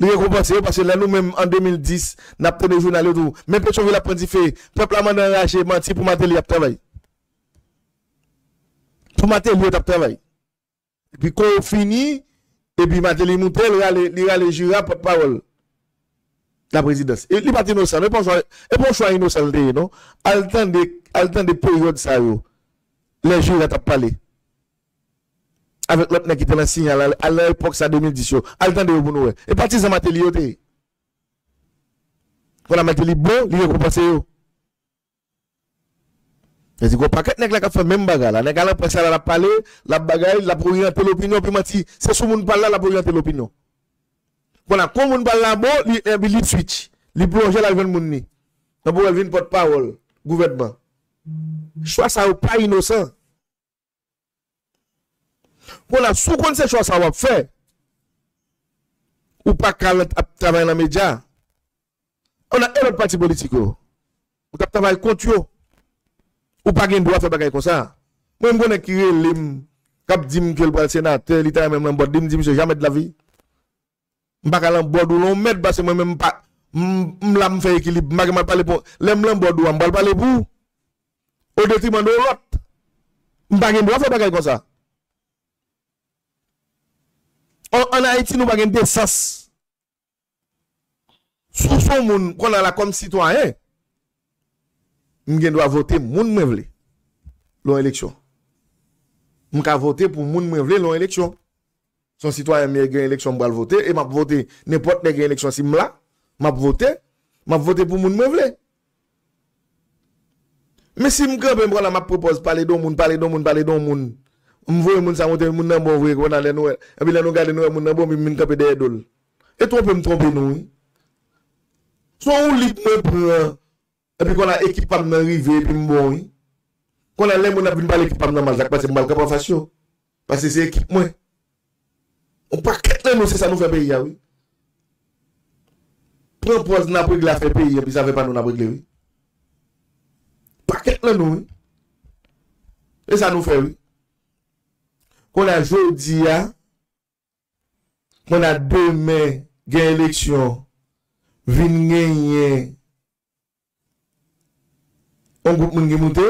Les récompensé parce que là, nous-mêmes, en 2010, nous avons tenu journal et tout. Même Pétionville a pris fait. Peuple a mandé enragé, menti pour Matéli, a travaillé. Pour Matéli, a travaillé. Et puis, quand on finit, et puis Matéli monté, il a les jurats, pas parole. La présidence. Et il pas innocent, n'est pas choix innocent, non? À temps de, temps de période, ça, les jurats ont parlé. Avec l'autre qui était dans signal, à l'époque, ça 2010, à temps de vous Et parti, ça m'a été. Quand on a mis bon, il est compensé. Je dis, paquet nèg la ka fait même bagarre nèg la presse la parler, la bagaille, la pour orienter l'opinion puis menti, c'est sous moun parle la pour orienter l'opinion. Voilà, quand on parle là-bas, il est switch. Il plonge la vie moun ni. Donc, pour venir porte-parole, gouvernement. Choix ça ou pas innocent. Voilà, sous qu'on sait choix ça va faire. Ou pas qu'à travailler dans les médias. On a un autre parti politique. Ou qu'à travailler contre eux. Ou pas qu'il doit faire bagaille comme ça. Moi, je connais qui est l'im. Cap dit que le sénateur, il était même dans le bord, il me dit, monsieur, jamais de la vie. Mbaka lan bodou l'on met parce que moi-même pas m'la m'fait équilibre, m'la m'la parler pour l'aime l'en bodou, m'la parler pour au détriment de l'autre. M'baka m'la faire bagay comme ça. En Haïti, nous avons des sens. Sous son monde, qu'on a là comme citoyen, nous doit voter moun vle l'on élection. M'ka voter pour moun mwen vle l'on élection. son citoyen m'a gagné élection pour voter et m'a voté n'importe quelle élection si m'la m'a voté m'a voté pour moun me mais si m'grand ben voilà m'a propose parler don moun parler don moun parler don moun. M'voye moun sa monter moun nan bon vwe, qu'on allait e nous et puis là nous garder nous moun nan bon mais e e bon, moun camper derrière dol. Et toi peut me tromper nous soit on lit me prend et puis qu'on a équipe à m'arriver puis bon qu'on a les moun a vinn pas l'équipe à m'nan parce que m'bal capable faire parce que c'est équipe moi On pa ket nan nou se sa nou fe peyi ya wè. Pren poz nan bregle a fe peyi ya, pi sa fe pa nou nan bregle wè. Pa ket nan nou wè. E sa nou fe wè. Kon a jodi ya, kon a demè gen eleksyon, vin genye, on goup moun gen moutè,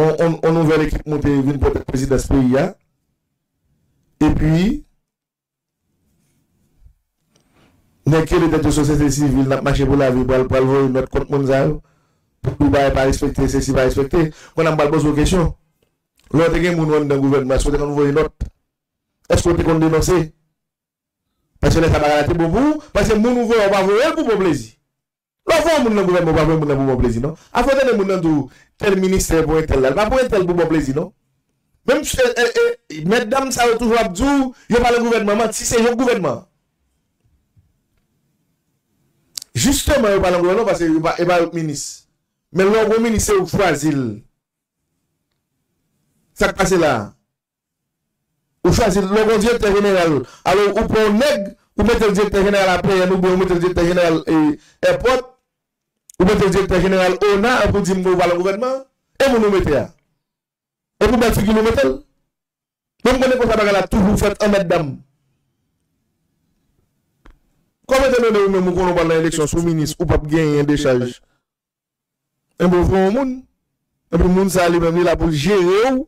on nouvel ekip moutè vin pou te prezidans peyi ya, e pi, que les de société civile n'a marché pour la vie, le compte pour ne pas respecter, ceci pas respecter. On a pas posé aux questions. L'autre qui est dans le gouvernement, est-ce que voyez l'autre Est-ce que avez dénoncé Parce que les camarades sont beaucoup, parce que nous voulons pas voir pour plaisir. Lò fò moun nan gouvernement pou bon plezi, non? A fò tene moun nan tou tel minister pou entel lal, pa pou entel pou bon plezi, non? Mèm, mèdam sa yo toujou abdou, yo pa le gouvernement, si se yo gouvernement. Justement, yo pa nan gouvernement parce yo pa, yo pa yon minis. Men lò yon minis se ou chwazil. Sa k pase la. Ou chwazil, lò yon direktor general. Alo, ou pon neg, ou mette le direktor general apre, ou bon mette le direktor general airport, ou mette le direktor general ona, an pou di mou pa nan gouvernement, e moun nou mette ya. E pou mette ki nou mette l. Mwen mwen konen kon sa baga la toujou fèt an mèd dam. Kome te mède ou mè moun konon ban nan eleksyon sou minis ou pap gen yon dechaj? Mbe ou foun moun? Mbe moun sa li mèm li la pou jere ou?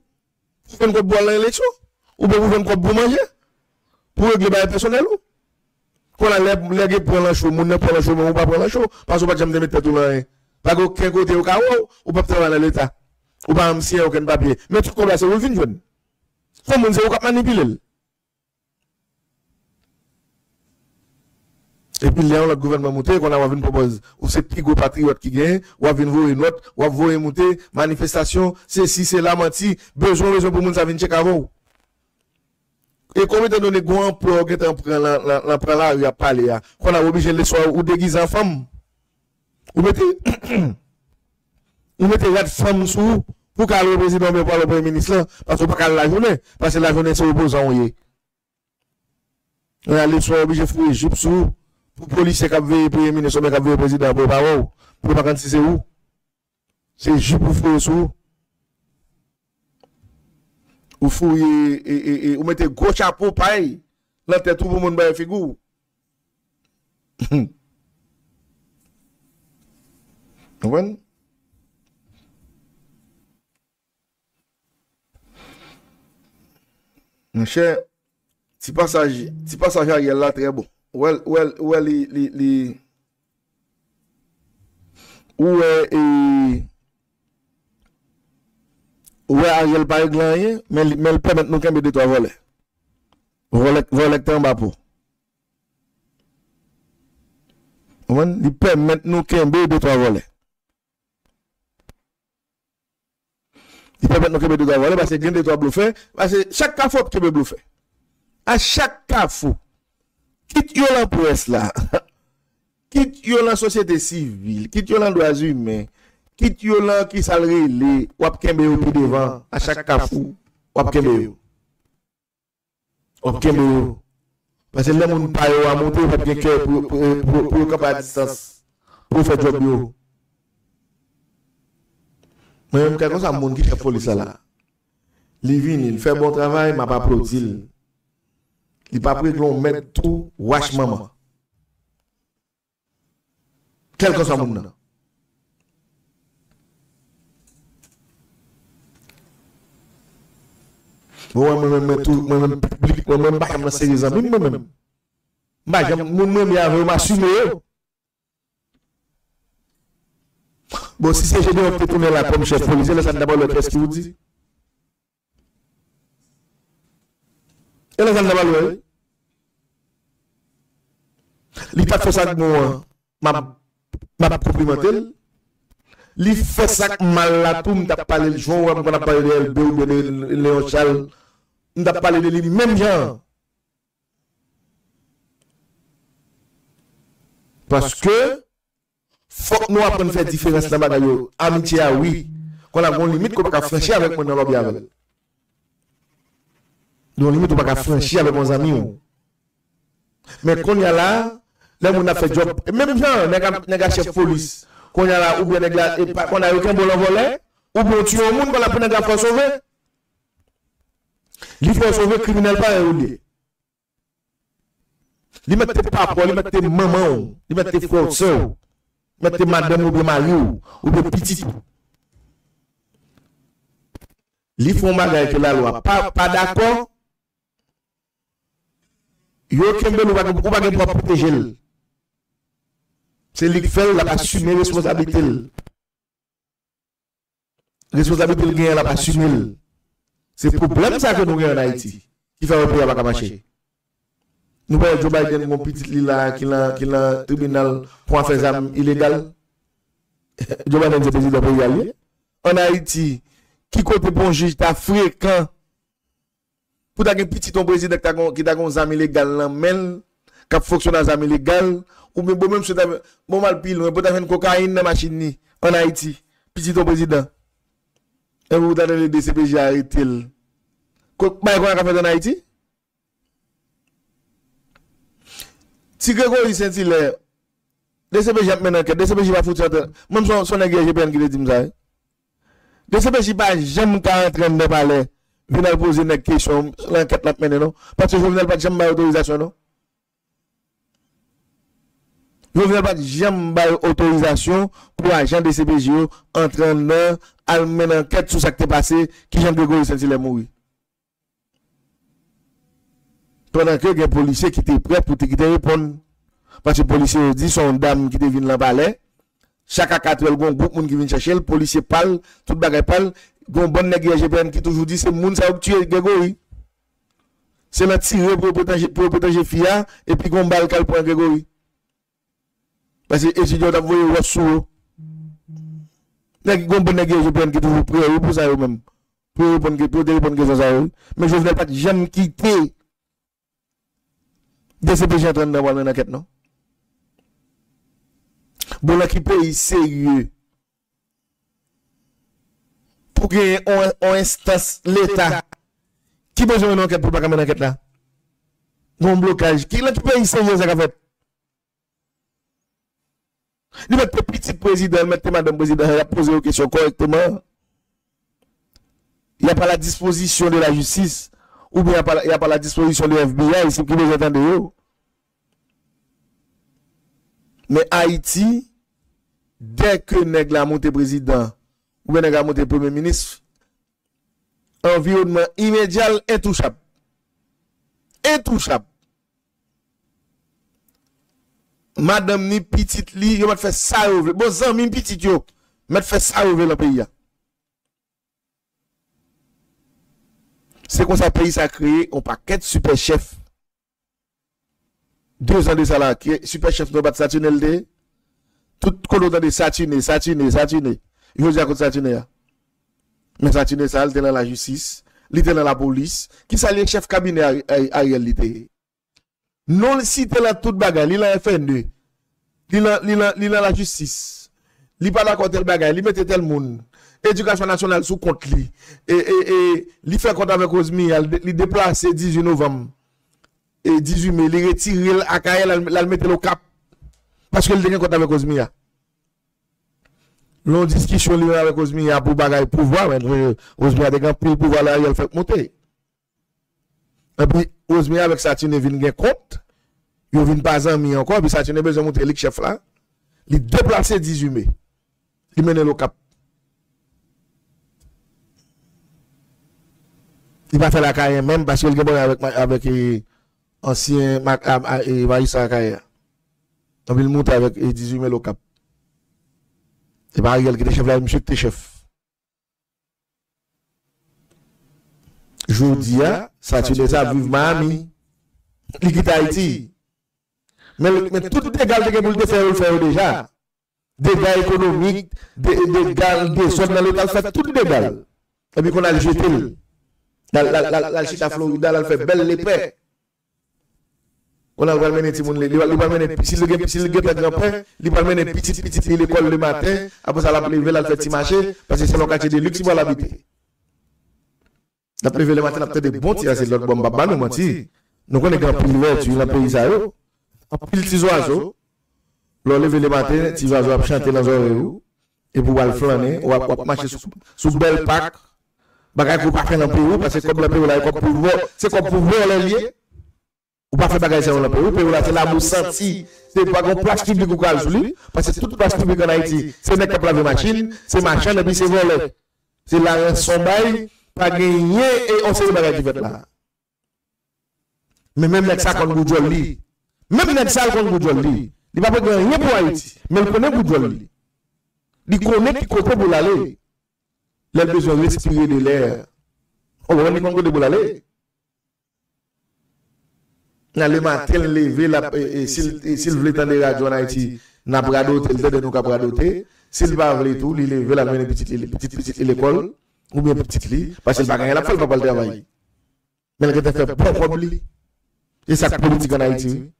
Ou fèn kòp bo nan eleksyon? Ou mbe ou fèn kòp bo manje? Pou regle baye personel ou? Kon la lè ge pren lan chou, moun ne pren lan chou, moun ou pa pren lan chou, pas ou pa jam demet tetou lan yon. Pak ou ken kote ou ka ou, ou pap treman nan l'Etat. Ou pa amsye ou ken papye. Mè tout kon la se ou vin jwen. Fon moun se ou kap manipile l. Et puis, là, le gouvernement monté, qu'on a une propose, ou c'est petit gros patriote qui gagne, ou vu une note, ou vu monter, manifestation, c'est si, c'est la menti, besoin, besoin pour moun sa vin check avant. Et comme étant donné grand emploi, qui est en prend la, il a parlé, qu'on a obligé les soir, ou déguiser en femme. Ou mettez, [COUGHS] ou mettez la femme sous, pour qu'elle le président, mais pas le premier ministre, là, parce que pas la journée, parce que la journée, c'est opposant, oui. On a les soirs obligé de fouiller, jupe sous, Pour policier qui veille, premier ministre, qui veille, président, pour pas où? Pour pas quand c'est où? C'est juste pour faire sous. Ou fouillez, et, et, et, ou e, e, e, mettez gros chapeau, pareil. Là, t'es tout pour mon bail figure. [LAUGHS] Vous comprenez? Mon cher, petit passage, petit passage à là, très bon. Ouè well, well, li, li, li... Ouè e... e Ouè e Angel Paye glanye, men l pèmèt nou kèmbe detwa vole. Vole kte an bapou. Ouwen, li pèmèt nou kèmbe detwa vole. Li pèmèt nou kèmbe detwa vole, basè gen detwa blou fè, basè chak ka fòk kèmbe blou fè. A chak ka fòk. Kit yo lan pres la, kit yo lan sosyete sivil, kit yo lan doazi men, kit yo lan ki salre le, wap kembe yo pou devan, a chak kafou, wap kembe yo. Wap kembe yo. Pase lè moun payo a monte wap gen kè pou yo kap a distans, pou yo fè job yo. Mwen mwen kakon sa moun ki fè foli sa la. Li vin, il fè bon travay, ma pa prodil. Il pas pris qu'on mette tout wash maman. Quel que soit mon nom. Bon, moi même tout, moi même public, moi même pas me sérieux amis moi même. Bah, moi même y a m'assumer. Bon, si c'est général qui tourne là comme chef policier, là ça d'abord le qu'est-ce qu'il vous dit E la zan nan balwe. Li pat fè sak nou an, map komplimentel. Li fè sak mal la tou, mta pale li joun, mwen ap pale li elbe ou de Leon Charles, mta pale li li mèm jan. Paske, fok nou apen fè diferens nan bagay yo. Amitiya, oui. Kon avon limit kon pa ka fèche avèk mwen nan lobby avèl. Donc, limite, on ne peut pas franchir avec nos amis. Mais quand il y a là, là, on a fait job. Même gens, on a chef police. Quand il y a là, ou bien on a aucun bon volet, ou bien on tue au monde, on a fait sauver. Il faut sauver criminel par éolien. Il mette papa, il mette maman, il mette frère, soeur, il mette madame ou bien mari ou bien petit. Il faut un bagage que la loi pas d'accord. Yo kembe nou bagen pou bagen pou protéger l. C'est lui qui fait la assumer responsabilité. Responsabilité gagne la assumer. C'est problème ça que nous avons en Haïti qui fait le pays à marcher. Nous voyons Joe Biden mon petit lit là qui l'a qui l'a tribunal pour faire armes illégales. [LAUGHS] Joe Biden c'est président pays allié. En Haïti qui côté bon juge ta fréquent Pou ta gen piti ton prezident ki ta kon zami legal nan men, kap foksyon nan zami legal, ou mwen bon mwen mwen ta, bon mal pil, mwen pou ta fen kokain nan machin ni, an Haiti, piti ton prezident. E mwen pou ta den le DCPJ a retil. Kouk mwen kon a ka fet an Haiti? Si kwen kon lisen ti le, DCPJ ap men anket, DCPJ pa fout sote, mwen son, son e gen jepen ki le di mzay. Eh. DCPJ pa jem ka entren de pale, venal poser une question, l'enquête là maintenant, non? Parce que Jovenel pas jamais autorisation, non? Jovenel pas jamais autorisation pour agent de CPJ entrer dans à mener enquête sur ce qui est passé, qui Jean-Grégory Saint-Hilaire mourir. Pendant que il y a un policier qui était prêt pour te quitter répondre. Parce que les policiers dit son dame qui devine la palais. Chaka 4 el gon group moun ki vin chache l, polisye pal, tout bagay pal, gon bon neg yon GPM ki toujou di se moun sa wak tue Gregory. Se la tire pou proteje FIA, epi gon bal kal pou an Gregory. Pase etidyon ap voye wos sou yo. Neg gon bon neg yon GPM ki toujou pre yo pou sa yo menm. Pre yo pon ke, pre yo pon ke sa sa yo. Men jovne pat jen ki te. DCPJ 30 nan wale nan ket non. Bon la ki peyi serye. Pou genye an instance l'Etat. Ki bejou an anket pou baka men anket la? Gon blokaj. Ki la ki peyi serye sa ka fet? Li met pe piti prezident, met te madame prezident, ya pose yo kesyon korekteman. Ya pa la disposisyon de la justis, ou bien ya pa la disposisyon de FBI, se ki bejou an de yo. Men Haiti, dek ke neg la monte prezident, ou be neg la monte premier ministre, environnement imedial entouchab. Entouchab. Madame ni pitit li, yo mat fè sa yo vle. Bon zan mi pitit yo, mat fè sa yo vle la peyi ya. Se kon sa peyi sa kreye, on pa ket super chef. Deux an de sa la, super chef nou bat satunel de, Tout kono dan de satine, satine, satine. Yo di akot satine ya. Men satine sa, li te nan la justice, li te nan la polis, ki sa li ek chef kabine a, a, a realite. Non si te lan tout bagay, li lan FND, li lan la justice, li pa la kontel bagay, li mette tel moun. Edukasyon nasyonal sou kont li. E, e, e, li fe kont avek Ozmi, li deplase 18 novem. E 18 me, li retiril akaye lal mette lo kap. Paske li denye konta vek Ozmiya. Lon diskisyon li vek Ozmiya pou bagay pouva, men eh, Ozmiya dekan pou pouva la yel fek monte. Epi Ozmiya vek Satine vin gen kont, yo vin bazan mi ankon, epi Satine bezon monte lik chef la, li deplase 18 me, li mene lo kap. Li pa fe la kayen men, paske li gen bon avèk ansyen Marissa kayen. Donc il monte avec 18 e 000 au cap. C'est pas Ariel qui était chef là, e monsieur qui était chef. Joudia, ça tu l'as vivre Miami. Il quitte Haïti. Mais, mais tout égal que vous le faire, vous le faire déjà. Dégâts économiques, dégâts des sommes dans l'État, fait tout dégâts. Et puis qu'on a jeté. Dans la Floride, elle fait belle l'épée. On a valmené tout le monde, il va mener si le si le grand grand-père, il va mener petit petit l'école le matin, après ça la lever, la faire petit marché parce que c'est le quartier de luxe il va l'habiter. La lever le matin, la des bons tirs, c'est l'autre bon baba nous menti. Nous connaît grand pile vert, tu la pays ça oh. yo. En pile petits oiseaux. L'on lever le matin, petits oiseaux a chanter dans oreille oh. et pour aller flâner, ou va marcher sous belle pack. Bagay pour pas faire dans pays parce que comme la pays là, comme pour c'est comme pour voir les liens. Ou pa fe bagay se yon la pe. Ou pe ou la se la mou santi. Se pa gon plas publik ou kal sou li. Pase tout plas publik an Haiti. Se nek ka plave machin. Se machan epi se vole. Se la son bay. Pa genye. E on se yon bagay ki vet la. Men men nek sa kon goudjol li. Men nek sa kon goudjol li. Li pa pe genye pou Haiti. Men konen goudjol li. Li konen ki kote pou lale. Lèl bezon respire de lèl. Ou wè ni kon kote pou lale. Nan le matin levé la e- e s'il e voulait tendre radio en Haïti, n'a pas doté, il donne nous qu'a pas doté. S'il va voulait tout, il levé la main petite petite petite l'école ou bien petite lit parce qu'il va gagner la folle pas le travail. Mais il a fait bon propre lui. Et ça politique en Haïti.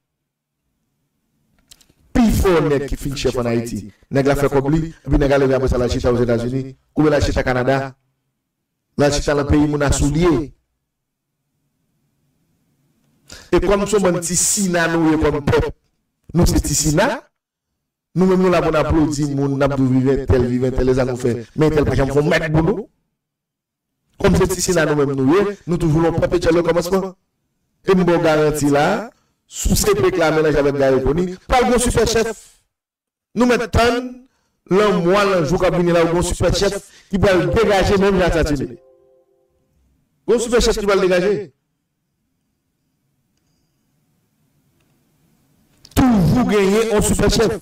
Pi fò nèk ki fin chèf an Haiti. Nèk la fè kobli, bi nèk aleve apos la chita ouz Etats-Unis, koube la chita Kanada, la chita la peyi moun asoulye. Et comme nous sommes Tissina, nous sommes peuple. Nous sommes Tissina. Nous même nous l'avons applaudi, nous avons vivre tel, vivre tel, les nous fait. Mais tel, par exemple, nous mettre pour nous. Comme c'est Tissina, nous même nous, nous toujours l'avons perpétuel le commencement. Et nous avons bon garanti là, sous ces péclamés, là, j'avais gagné pour nous. Pas le bon super chef. Nous mettons l'un mois, l'un jour, quand là, le bon super chef qui va dégager même la satinée. Bon super chef qui va le dégager. Gagner un super chef.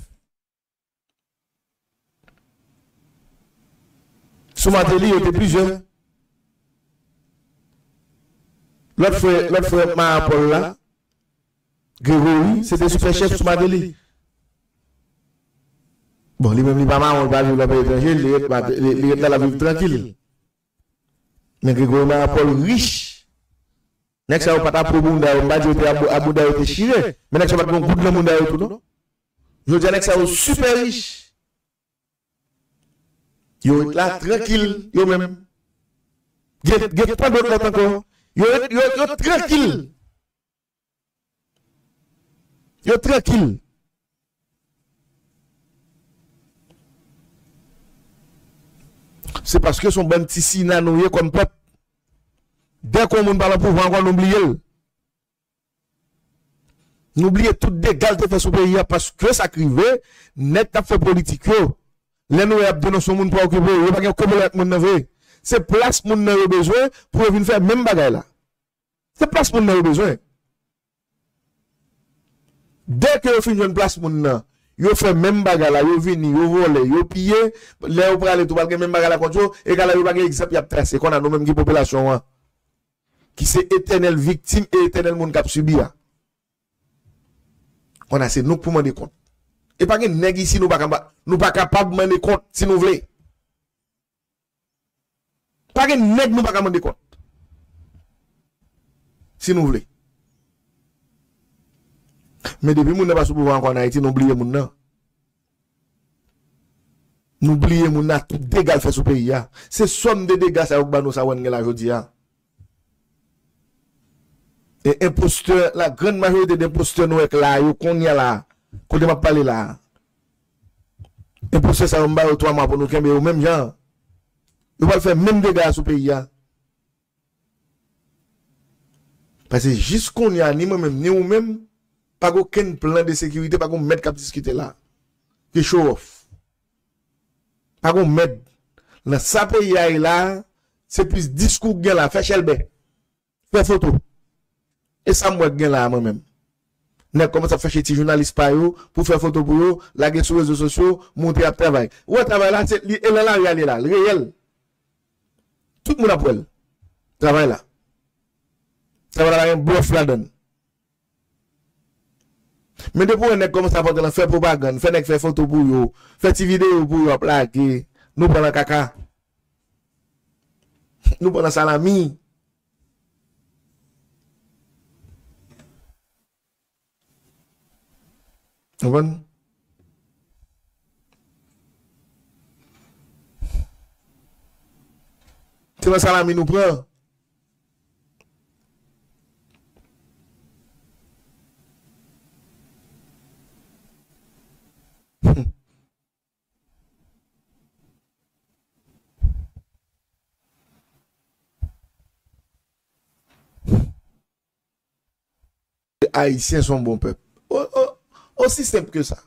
Sous Matéli, il était plus jeune. L'autre frère, l'autre frère Marie-Paul là, Grégory, c'était super chef sous Madeli. Bon, lui-même, il pas marrant, il va vivre dans étranger, il est là, la vivre tranquille. Mais Grégory Marapol riche. Nek sa ou pata pou moun da ou, mbadi ou te abou da ou te shire, men nek sa pata moun goud nan moun da ou tout non. Yo diya nek sa ou super riche. Yo et la tranquille, yo men. Get, get pan do kote anko. Yo et, yo et, yo tranquille. Yo tranquille. Se paske son ban tisi nan ouye kon pep. Dès qu'on moun parle pouvoir, oublie. le. N'oubliez tout dégâts de fait le pays parce que ça crive, net t'a fait politique. yo. Les nous avons donné son monde pour occuper, yo pas comme le monde. C'est place moun n'a besoin pour venir faire même bagaille là. C'est place moun n'a besoin. Dès que vous une place moun nan, yo fait même bagarre là, yo vini, yo volé, yo pillé, les ou prale tout balke même bagarre là contre yo, et là yo pas exemple y a tracé qu'on a nous même qui population hein, qui c'est éternelle victime et éternel monde qui a subi. On a c'est nous pour demander compte. Et pas que nèg ici nous pas nous pas capable de demander compte si nous voulons. Pas que nèg nous pas capable demander compte. Si nous voulons. Mais depuis moun n'a pas sous pouvoir encore en Haïti, nous oublions moun nan. Nous oublions moun nan tout dégâts fait sous pays ya. C'est somme de dégâts ça ou ba nous ça wan la jodi ya. Et imposteur, la grande majorité des imposteurs nous est là, qu'on y a là, qu'on ne parler là. Imposteur, ça va me trois mois pour nous camber au même genre. Nous va faire même dégâts sur le pays. Parce que jusqu'on y a ni moi-même, ni nous-mêmes, pas aucun plan de sécurité, pas qu'on mette cap discuter là. Que show off. Pas qu'on mette. Dans sa pays e là, c'est plus discours gain là, fait chelbe. Fait photo. E sa mwen gen la a mwen men. Nè koman sa fèche ti jounalist pa yo, pou fè foto pou yo, lage sou rezo sosyo, montre ap travay. Ou ap travay la, li elè la realè la, e reyèl. Tout moun ap wèl. Travay la. Travay la yon blof la don. Men de pou yon nèk koman sa fote lan, fè propagan, fè nèk fè foto pou yo, fè ti video pou yo ap lage, nou pwè nan kaka. [LAUGHS] Nou pwè nan salami. Vous comprenez? C'est le salami nous prend. Les [LAUGHS] Haïtiens sont bons peuple. Au- au- Aussi simple que ça.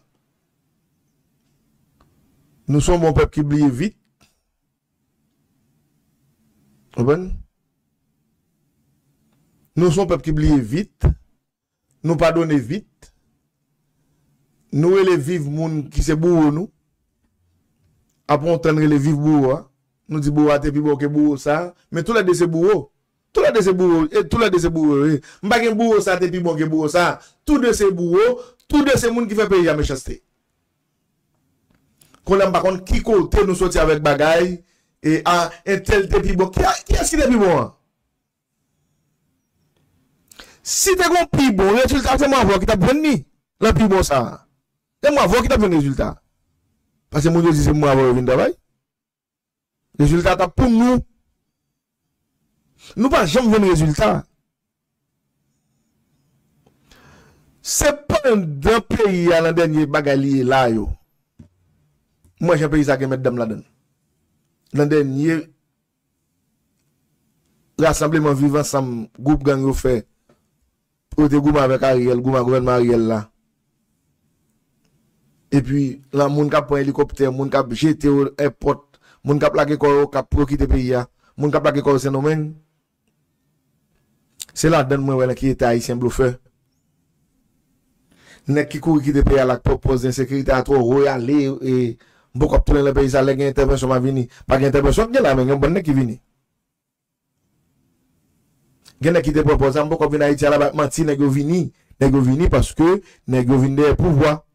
Nous sommes un peuple qui oublie vite. Comprenez? Nous sommes un peuple qui oublie vite. Nous pardonnons vite. Nous les vivre monde qui se bourre nous. Après on tendre les vivre bourre. Nous disons bourre te plus bon que bourre ça. Mais tout le monde c'est bourre. Tout le monde c'est bourre. Tout le monde c'est bourre. Je ne pas bourre ça te plus bon que bourre ça. Tout le monde c'est bourre. Tout de se moun ki fe peyi a mechaste. Kon lèm bakon ki kote nou soti avèk bagay, e a entel te pi bon. Ki, ki eski te pi bon an? Si te kon pi bon, rezultat se mwen avò ki ta pren ni. La pi bon sa. Se mwen avò ki ta pren rezultat. Pase moun yo di se mwen avò yo vin davay. Rezultat ta pou nou. Nou pa jom ven rezultat. Se pan den peyi an an denye bagay liye la yo, mwen jen peyi sa gen met dem la den. Nan denye rassembleman vivan sam goup gang yo fe, ote gouman vek Ariel, gouman gouvenman Ariel la. E pi lan moun kap pon helikopter, moun kap jete ou airport, moun kap lage koro kap pro ki te peyi ya, moun kap lage koro senomen. Se lan den mwen wè la ki ete Haitien blou fe. Nek qui court quitter pays là propose d'insécurité à trop royal et beaucoup tout le pays ça les intervention ma vini, pas intervention là mais gen bon qui vini. Qui te propose beaucoup vini Haïti là ba menti nèg vini, nèg parce que nèg vini des pouvoir.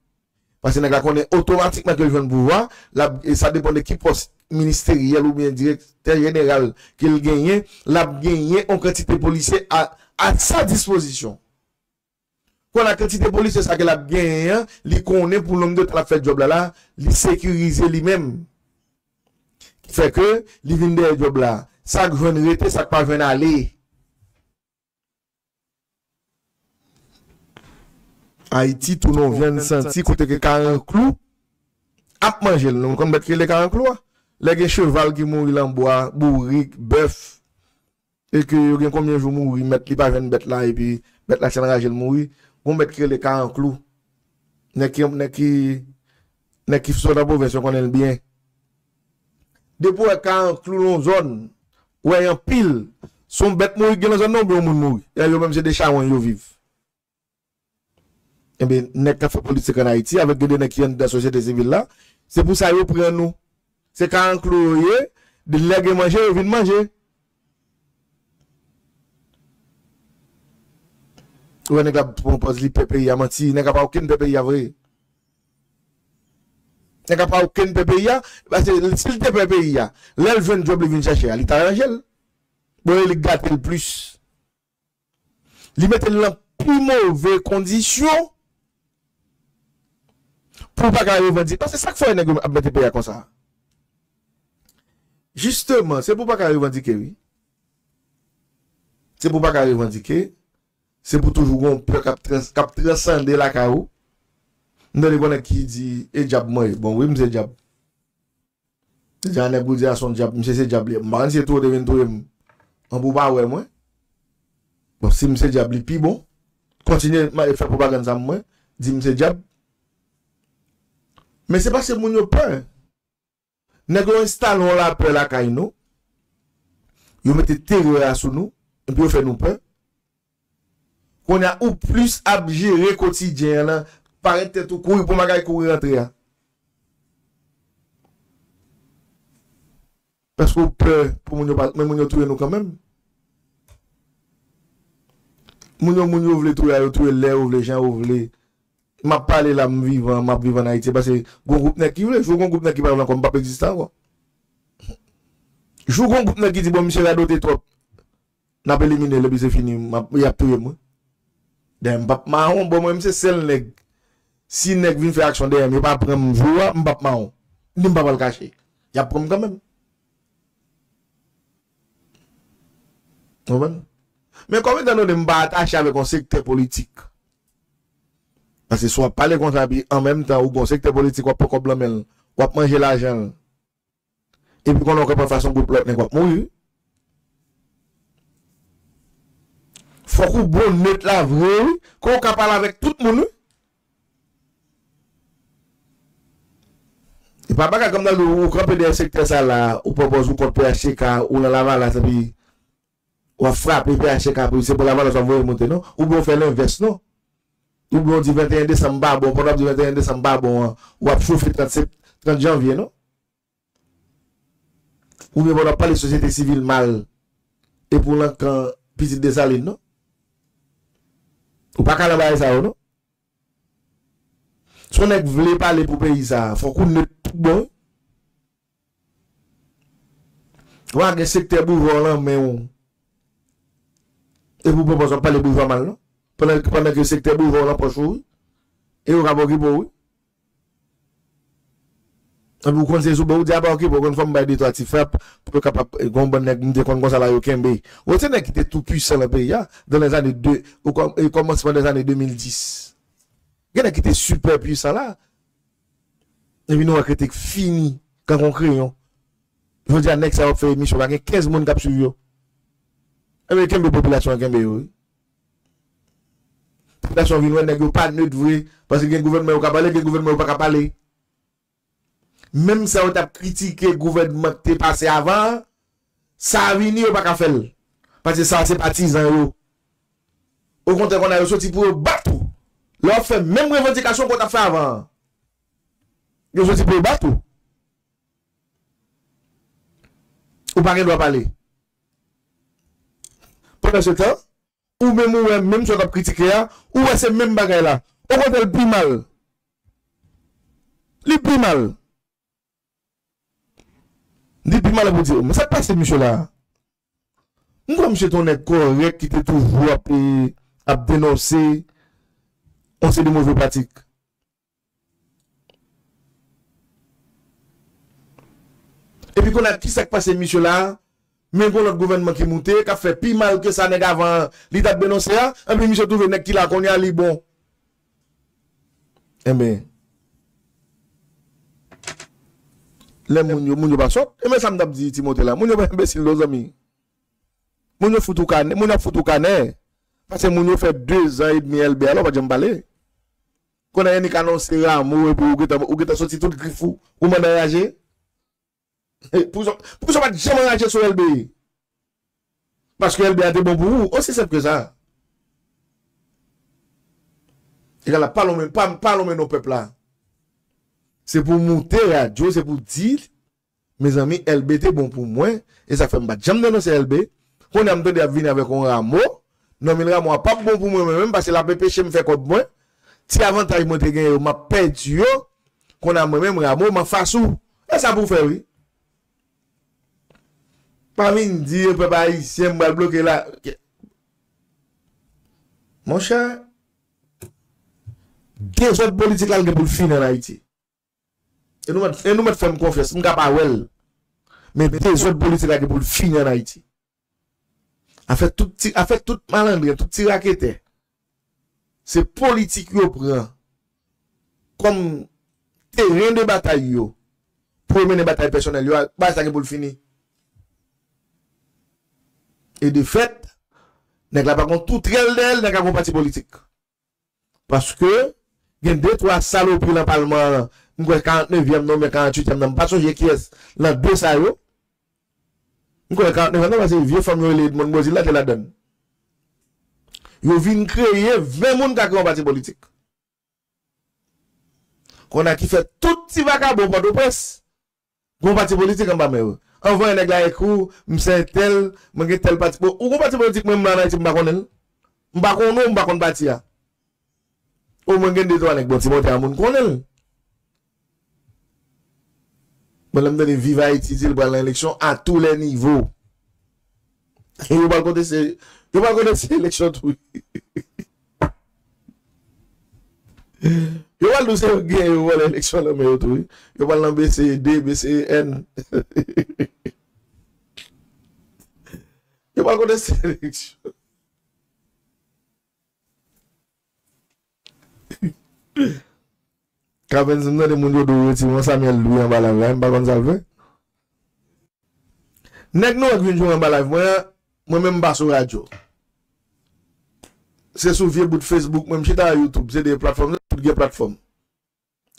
Parce que nèg la connaît automatiquement que le pouvoir, la, et ça dépend de qui poste ministériel ou bien directeur général qu'il gagne, l'a gagné en quantité de policiers à, à sa disposition. Kon la kantite polis se sa ke la genyen, li konen pou lom de ta la fet job la la, li sekurize li men. Ki fe ke, li vin de job la, sak jwen rete, sak pa jwen ale. Haiti tou nou vyen senti kote ke karan klou, ap manje l nou kon bet ke le karan klou a. Le gen cheval ki mouri lanboa, bourik, bœuf, e ke yo gen konbyen jou mouri, met li pa jwen bet la, e pi bet la chen raje l mouri, Goun bet kre le ka an klou. Nek ki, nek ki, nek ki fso da pou versyon konen l'byen. Depo e ka an klou lon zon, ou e yon pil, son bet mou gen nan zon nou be ou moun mou. E yo menm se de chawan yo viv. Ebe, nek ka fe politik an Haiti, avek gede nek yon da sosyete sivil la, se pou sa yo pren nou. Se ka an klou yo ye, de lege manje, yo vin manje. Ou n'est pas propose li pays à menti, n'est pas aucun pays à vrai? N'est pas aucun pays à parce que si le pays à, là le jeune job il vient chercher. Bon, il gâte le plus. Il met dans plus mauvaise condition pour pas revendiquer. Parce que c'est ça qu'il faut mettre pays comme ça. Justement, c'est pour pas qu'à revendiquer, oui. C'est pour pas se pou toujou goun pou kap, trans, kap transande la ka ou, nou de konen ki di, e jab mwen, bon wè mse jab. Se jan ne goudi a son jab, mse se jab li, mwen se tou devin tou em, an pou ba wè mwen. Bon, si mse jab li pi bon, kontinye ma e fè pou bagan zan mwen, di mse jab. Men se pa se moun yo pen. Nè gwen instalon la pe la kay nou, yo mette teryo ya sou nou, epi yo fè nou pen, kon a ou plus ap jere kotidyen lan, paret tèt ou kouri pou magay kouri rentre ya. Peskou pe pou moun yo bat, men moun yo touye nou kanmen. Moun yo moun yo vle touye a yo touye lè, ou vle jan, ou vle... Ma pale la m vivan, ma vivan a ite, basè goun goup nek ki vle, jou goun goup nek ki parlan kon pap existan kon. Jou goun goup nek ki di bon, misè la do te trop, nap elimine le bi se fini, yap touye mwen. Den mbap maon, bon mwen mse sel neg. Si neg vin fè aksyon den, yo pa prem mjouwa, mbap maon. Ni mbap al kache. Ya prem kanmen. Mwen? Men konwen tan nou de mba atache avè kon sekte politik? Pase sou ap pale kontra pi, an menm tan ou kon sekte politik wap pokop lamen, wap manje la jen. E pi kon nou kapal fason goup lop, nen wap mou yu. Fok ou bon net la vre ou, kon ka pala vek tout moun ou. E pa baka kom nan ou krepe de sekte sa la, ou popoz ou kon PHK ou nan lavan bon la sa pi, ou a frape PHK pou se pou lavan la sa vwe monte non, ou bon fè l'invest non. Ou bon di 21 Desamba bon, kon ap di 21 Desamba bon, ou ap choufri 30 janvye non. Ou men bon ap pale sosyete sivil mal, e pou lankan piti desaline non. Ou pa kalan baye sa ou nou? Son ek vle pale pou peyi sa, fokou ne tout bon. Wan gen sekte bouvan lan men ou. E pou pou pou son pale bouvan mal nou? Pwene ke sekte bouvan lan pou chou. E ou kabo ki pou ou. An pou kon se sou ba ou di ah, aba ok pou kon fòm bay de to ati fèp pou pou kapap kon bon nek mde kon kon salay yo ken be. Ou se nek ki te tout puissant le peyi ya dan les anè 2, ou komanseman les anè 2010. Gen nek ki te super puissant la. E vi nou akritik fini kan kon kreyon. Jou di an nek sa wap fè emisyon wakè 15 moun kap suv yo. Eh e men ken be populasyon ken be yo. Populasyon vi nou an nek yo pa nèd vwe. Pase gen gouvernement yo kapale, gen gouvernement yo pa kapale. Mem sa ou tap kritike gouvernement te pase avan, sa avini ou baka fel. Pase sa se patizan yo. Ou konten kon a yo soti pou yo batou. Lò fè mèm revendikasyon kon ta fè avan. Yo soti pou yo batou. Ou pa gen do a pale. Pwè se tan, ou mèm ou mèm mèm sou tap kritike ya, ou wè se mèm bagay la. Ou konten l pi mal. Li pi mal. Depi ma la pou di, mwen sa pase mwen chou la. Mwen kwa mwen chou ton ek korek ki te toujou ap, ap denose on se de mouvè pratik. Epi kon a ki sak pase mwen chou la, mwen kon lot gouvenman ki moutè, ka fe pi mal ke sa neg avan li tat denose a, anpe mwen chou touve nek ki la kon ya li bon. Eme, les mounio mounio pas sort et mais ça me t'a dit Timothée là mounio pas imbécile nos amis. Mounio foutu canet mounio foutu canet parce que mounio fait deux ans et demi LB alors pas j'aime parler qu'on a une canon c'est amour et pour ou que t'as sorti tout griffou ou m'en réagir pour ça pas jamais réagir sur LB parce que LB a été bon pour vous aussi simple que ça et là parlons même pas parlons même nos peuples là. C'est pour monter radio, c'est pour dire, mes amis, LB bon pour moi, et ça fait un jam dans ce LB. Quand on a entendu venir avec un rameau, non, mais le rameau pas bon pour moi même, parce que la PPC me fait comme moi. Si avantage moi te gagné, m'a perdu, qu'on a moi-même rameau, m'a façon. Et ça pour faire, oui. Pas me dire, papa haïtien, m'a bloqué là. Mon cher, deux autres politiques là pour le fin en Haïti. E nou met fèm konfes, mga pa wel. Men te zot politik la ki pou fin en Haiti. A fè tout malandre, tout ti rakete. Se politik yo pran. Kom te ren de batay yo. Pou men de batay personel yo, basta ki pou fini. E de fèt, nek la pa kon tout rel del, nek la kon pati politik. Paske, gen de to a salopi la palman, mwen 49e nan, mwen 48e nan, mwen pa soje ki es lan 2 sa yo. Mwen 49e nan, mwen se vie fam yo le moun Edmond la te la den. Yo vin kreye 20 moun kak yon pati politik. Kon a ki fe tout ti vaka bon pati pres. Gon pati politik an ba mè yo. An Anvoye neg la ekou, mse tel, mwen ge tel pati politik. Ou kon pati politik mwen mwen anay ti mba konen? Mba konon, mba kon pati ya. Ou mwen gen de to aneg bon ti mwen te amoun konen? Iti til pou an l'eleksyon a tou lè nivou. Yo bal kote se, yo bal kote se eleksyon tou. Yo bal nou se gen yo bal l'eleksyon lè mè yo tou. Yo bal nan BCD, BCN. Bal kote se eleksyon. Kapen zim nan de moun yo do roti, moun Samuel Louis an balav la, mba kon salve. Nek nou ak vinjou an balav, mwen, mwen men mba sou radyo. Se sou vie bout Facebook, mwen mchita a YouTube, se de platform, se tout ge platform.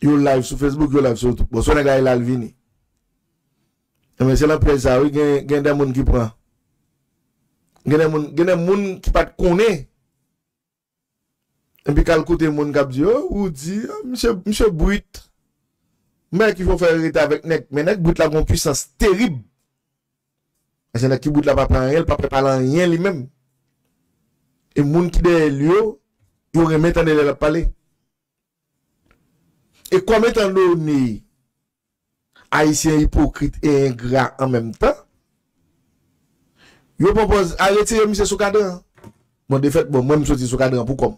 Yo live sou Facebook, yo live sou YouTube. Bo sou nega ilal vini. Mwen se lan prez a, gen, gen den moun ki pran. Gen den moun, gen den moun ki pat konen. Epi kal koute moun kap diyo, oh, ou di, msè Bouit, mè ki fò fè rite avèk nek, mè nek Bouit la kon pwisans terib. Asè nek ki Bouit la pa pran yel, pa prepalan yel li mèm. E moun ki de liyo, yon remè tan de lè la pale. E kwa mè tan do ni, haïtien hypocrite et ingrat en même temps, yo propose arrêter monsieur Soukadran. Bon, de fait, bon, moi, je suis Soukadran, pourquoi?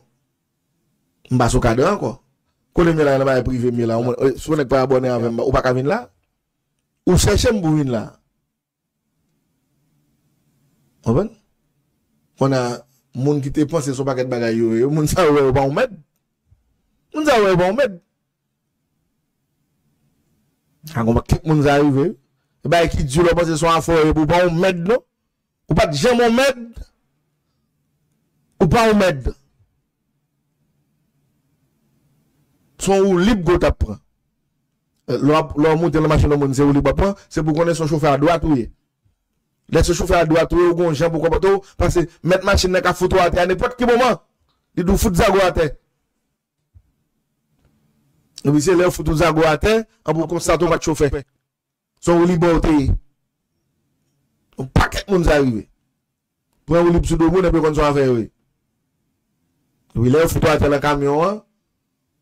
Mba sou kade anko. Kone mi la yon ba e prive mi la. Eh, sou nek pa abone avem ba. Ou pa kavin la. Ou seche mbou vin la. Oben? Kona moun ki te pense sou paket bagay yo. Moun sa wè ou ba ou med. Moun sa wè ou ba ou med. A kon pa kek moun sa arrive. E ba e ki djou lò pense sou an fo. E ou ba ou med no. Ou pa jem ou med. Ou pa ou med. son ou libre go t'a prend l'on monte la machine monde c'est ou libre prend c'est pour connaître son chauffeur à droite ou laisse chauffeur à droite ou gon gens pour comporter parce que mettre machine n'a qu'à foutre à terre n'importe quel moment il doit foutre zago à terre et c'est là foutre zago à terre en pour constater pas chauffeur. Son ou libre un paquet monde arrivé prend ou libre sous deux monde et puis qu'on soit affaire oui. Oui là foutre à terre le camion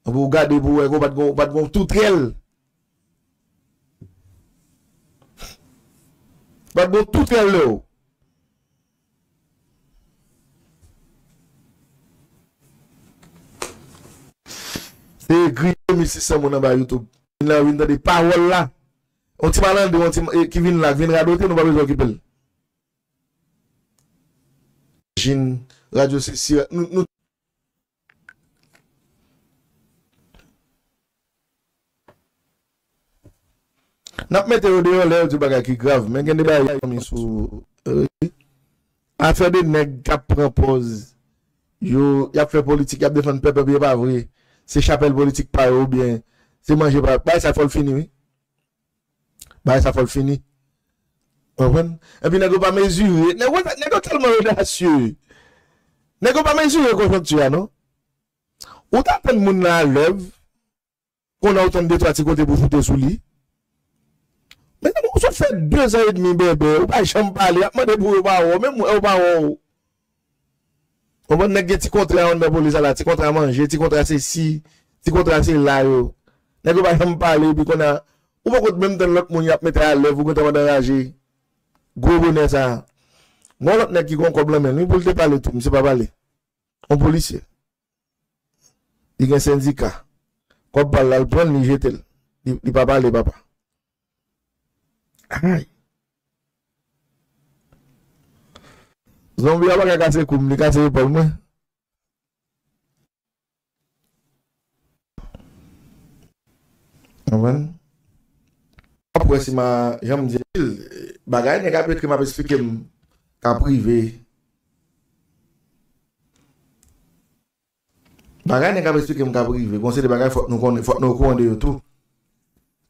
Ou gade pou wè, ou pat gon toutrel. Pat gon toutrel lè ou. Se gri 2600 moun an ba YouTube. Vin la vin da de parol la. On ti malan de, on ti eh, ki vin la, vin radote nou pa bezon ki pel. Jin, radyo se si, nou, nou Nap mette yo deyon lè ou di bagay ki grav, men gen de bagay yon mi sou... Euh, Afè de neg kap prepoz, yo yap fè politik, yap defen pepe biye pa vwe, se chapel politik pa yo bien, se manje pa... Bay sa fol fini, oui. Bay sa fol fini. Anwen? Epi neg yo pa mezure, neg yo telman redasye. Neg yo pa mezure konjonktu ya, non? Ou ta pen moun nan lèv, kon a ou ton detwati kote pou foute sou li, Mwen mwen sou fè 2 an et mi bebe, ou pa chanm pale, apman de pou ou pa ou, mwen mwen ou pa ou. Ou mwen neg de ti kontra an de polisa la, ti kontra manje, ti kontra se si, ti kontra se la yo. Neg ou pa jom pale, pi a, ou pa kont menm ten lot moun yap mette alev, ou kontan mwen deraje. gwo bonè sa. Mwen lot neg ki kon koblan men, mwen pou lte pale tou, mwen se pa pale. On polisye. Di gen sendika. Kob pale la, l pon mi jetel. Di pa pale papa. Ay. Zombi a baka kase koum, li kase yon pou mwen. Anwen. Apre si ma, jan mdi, eh, bagay ne kapet ke ma pesifike m, ka prive. Bagay ne kapet pe m ka prive, konse de bagay fok nou konde yo tou.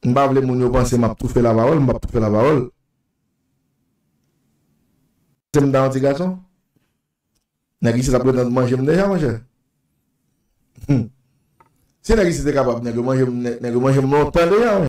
Mba vle moun yo panse map toufe la barol, mbap toufe la barol. Se mda an ti gason? Negi se sa ple nan manje m deja manje? Se negi se te kapap, negi manje m lontan deja manje?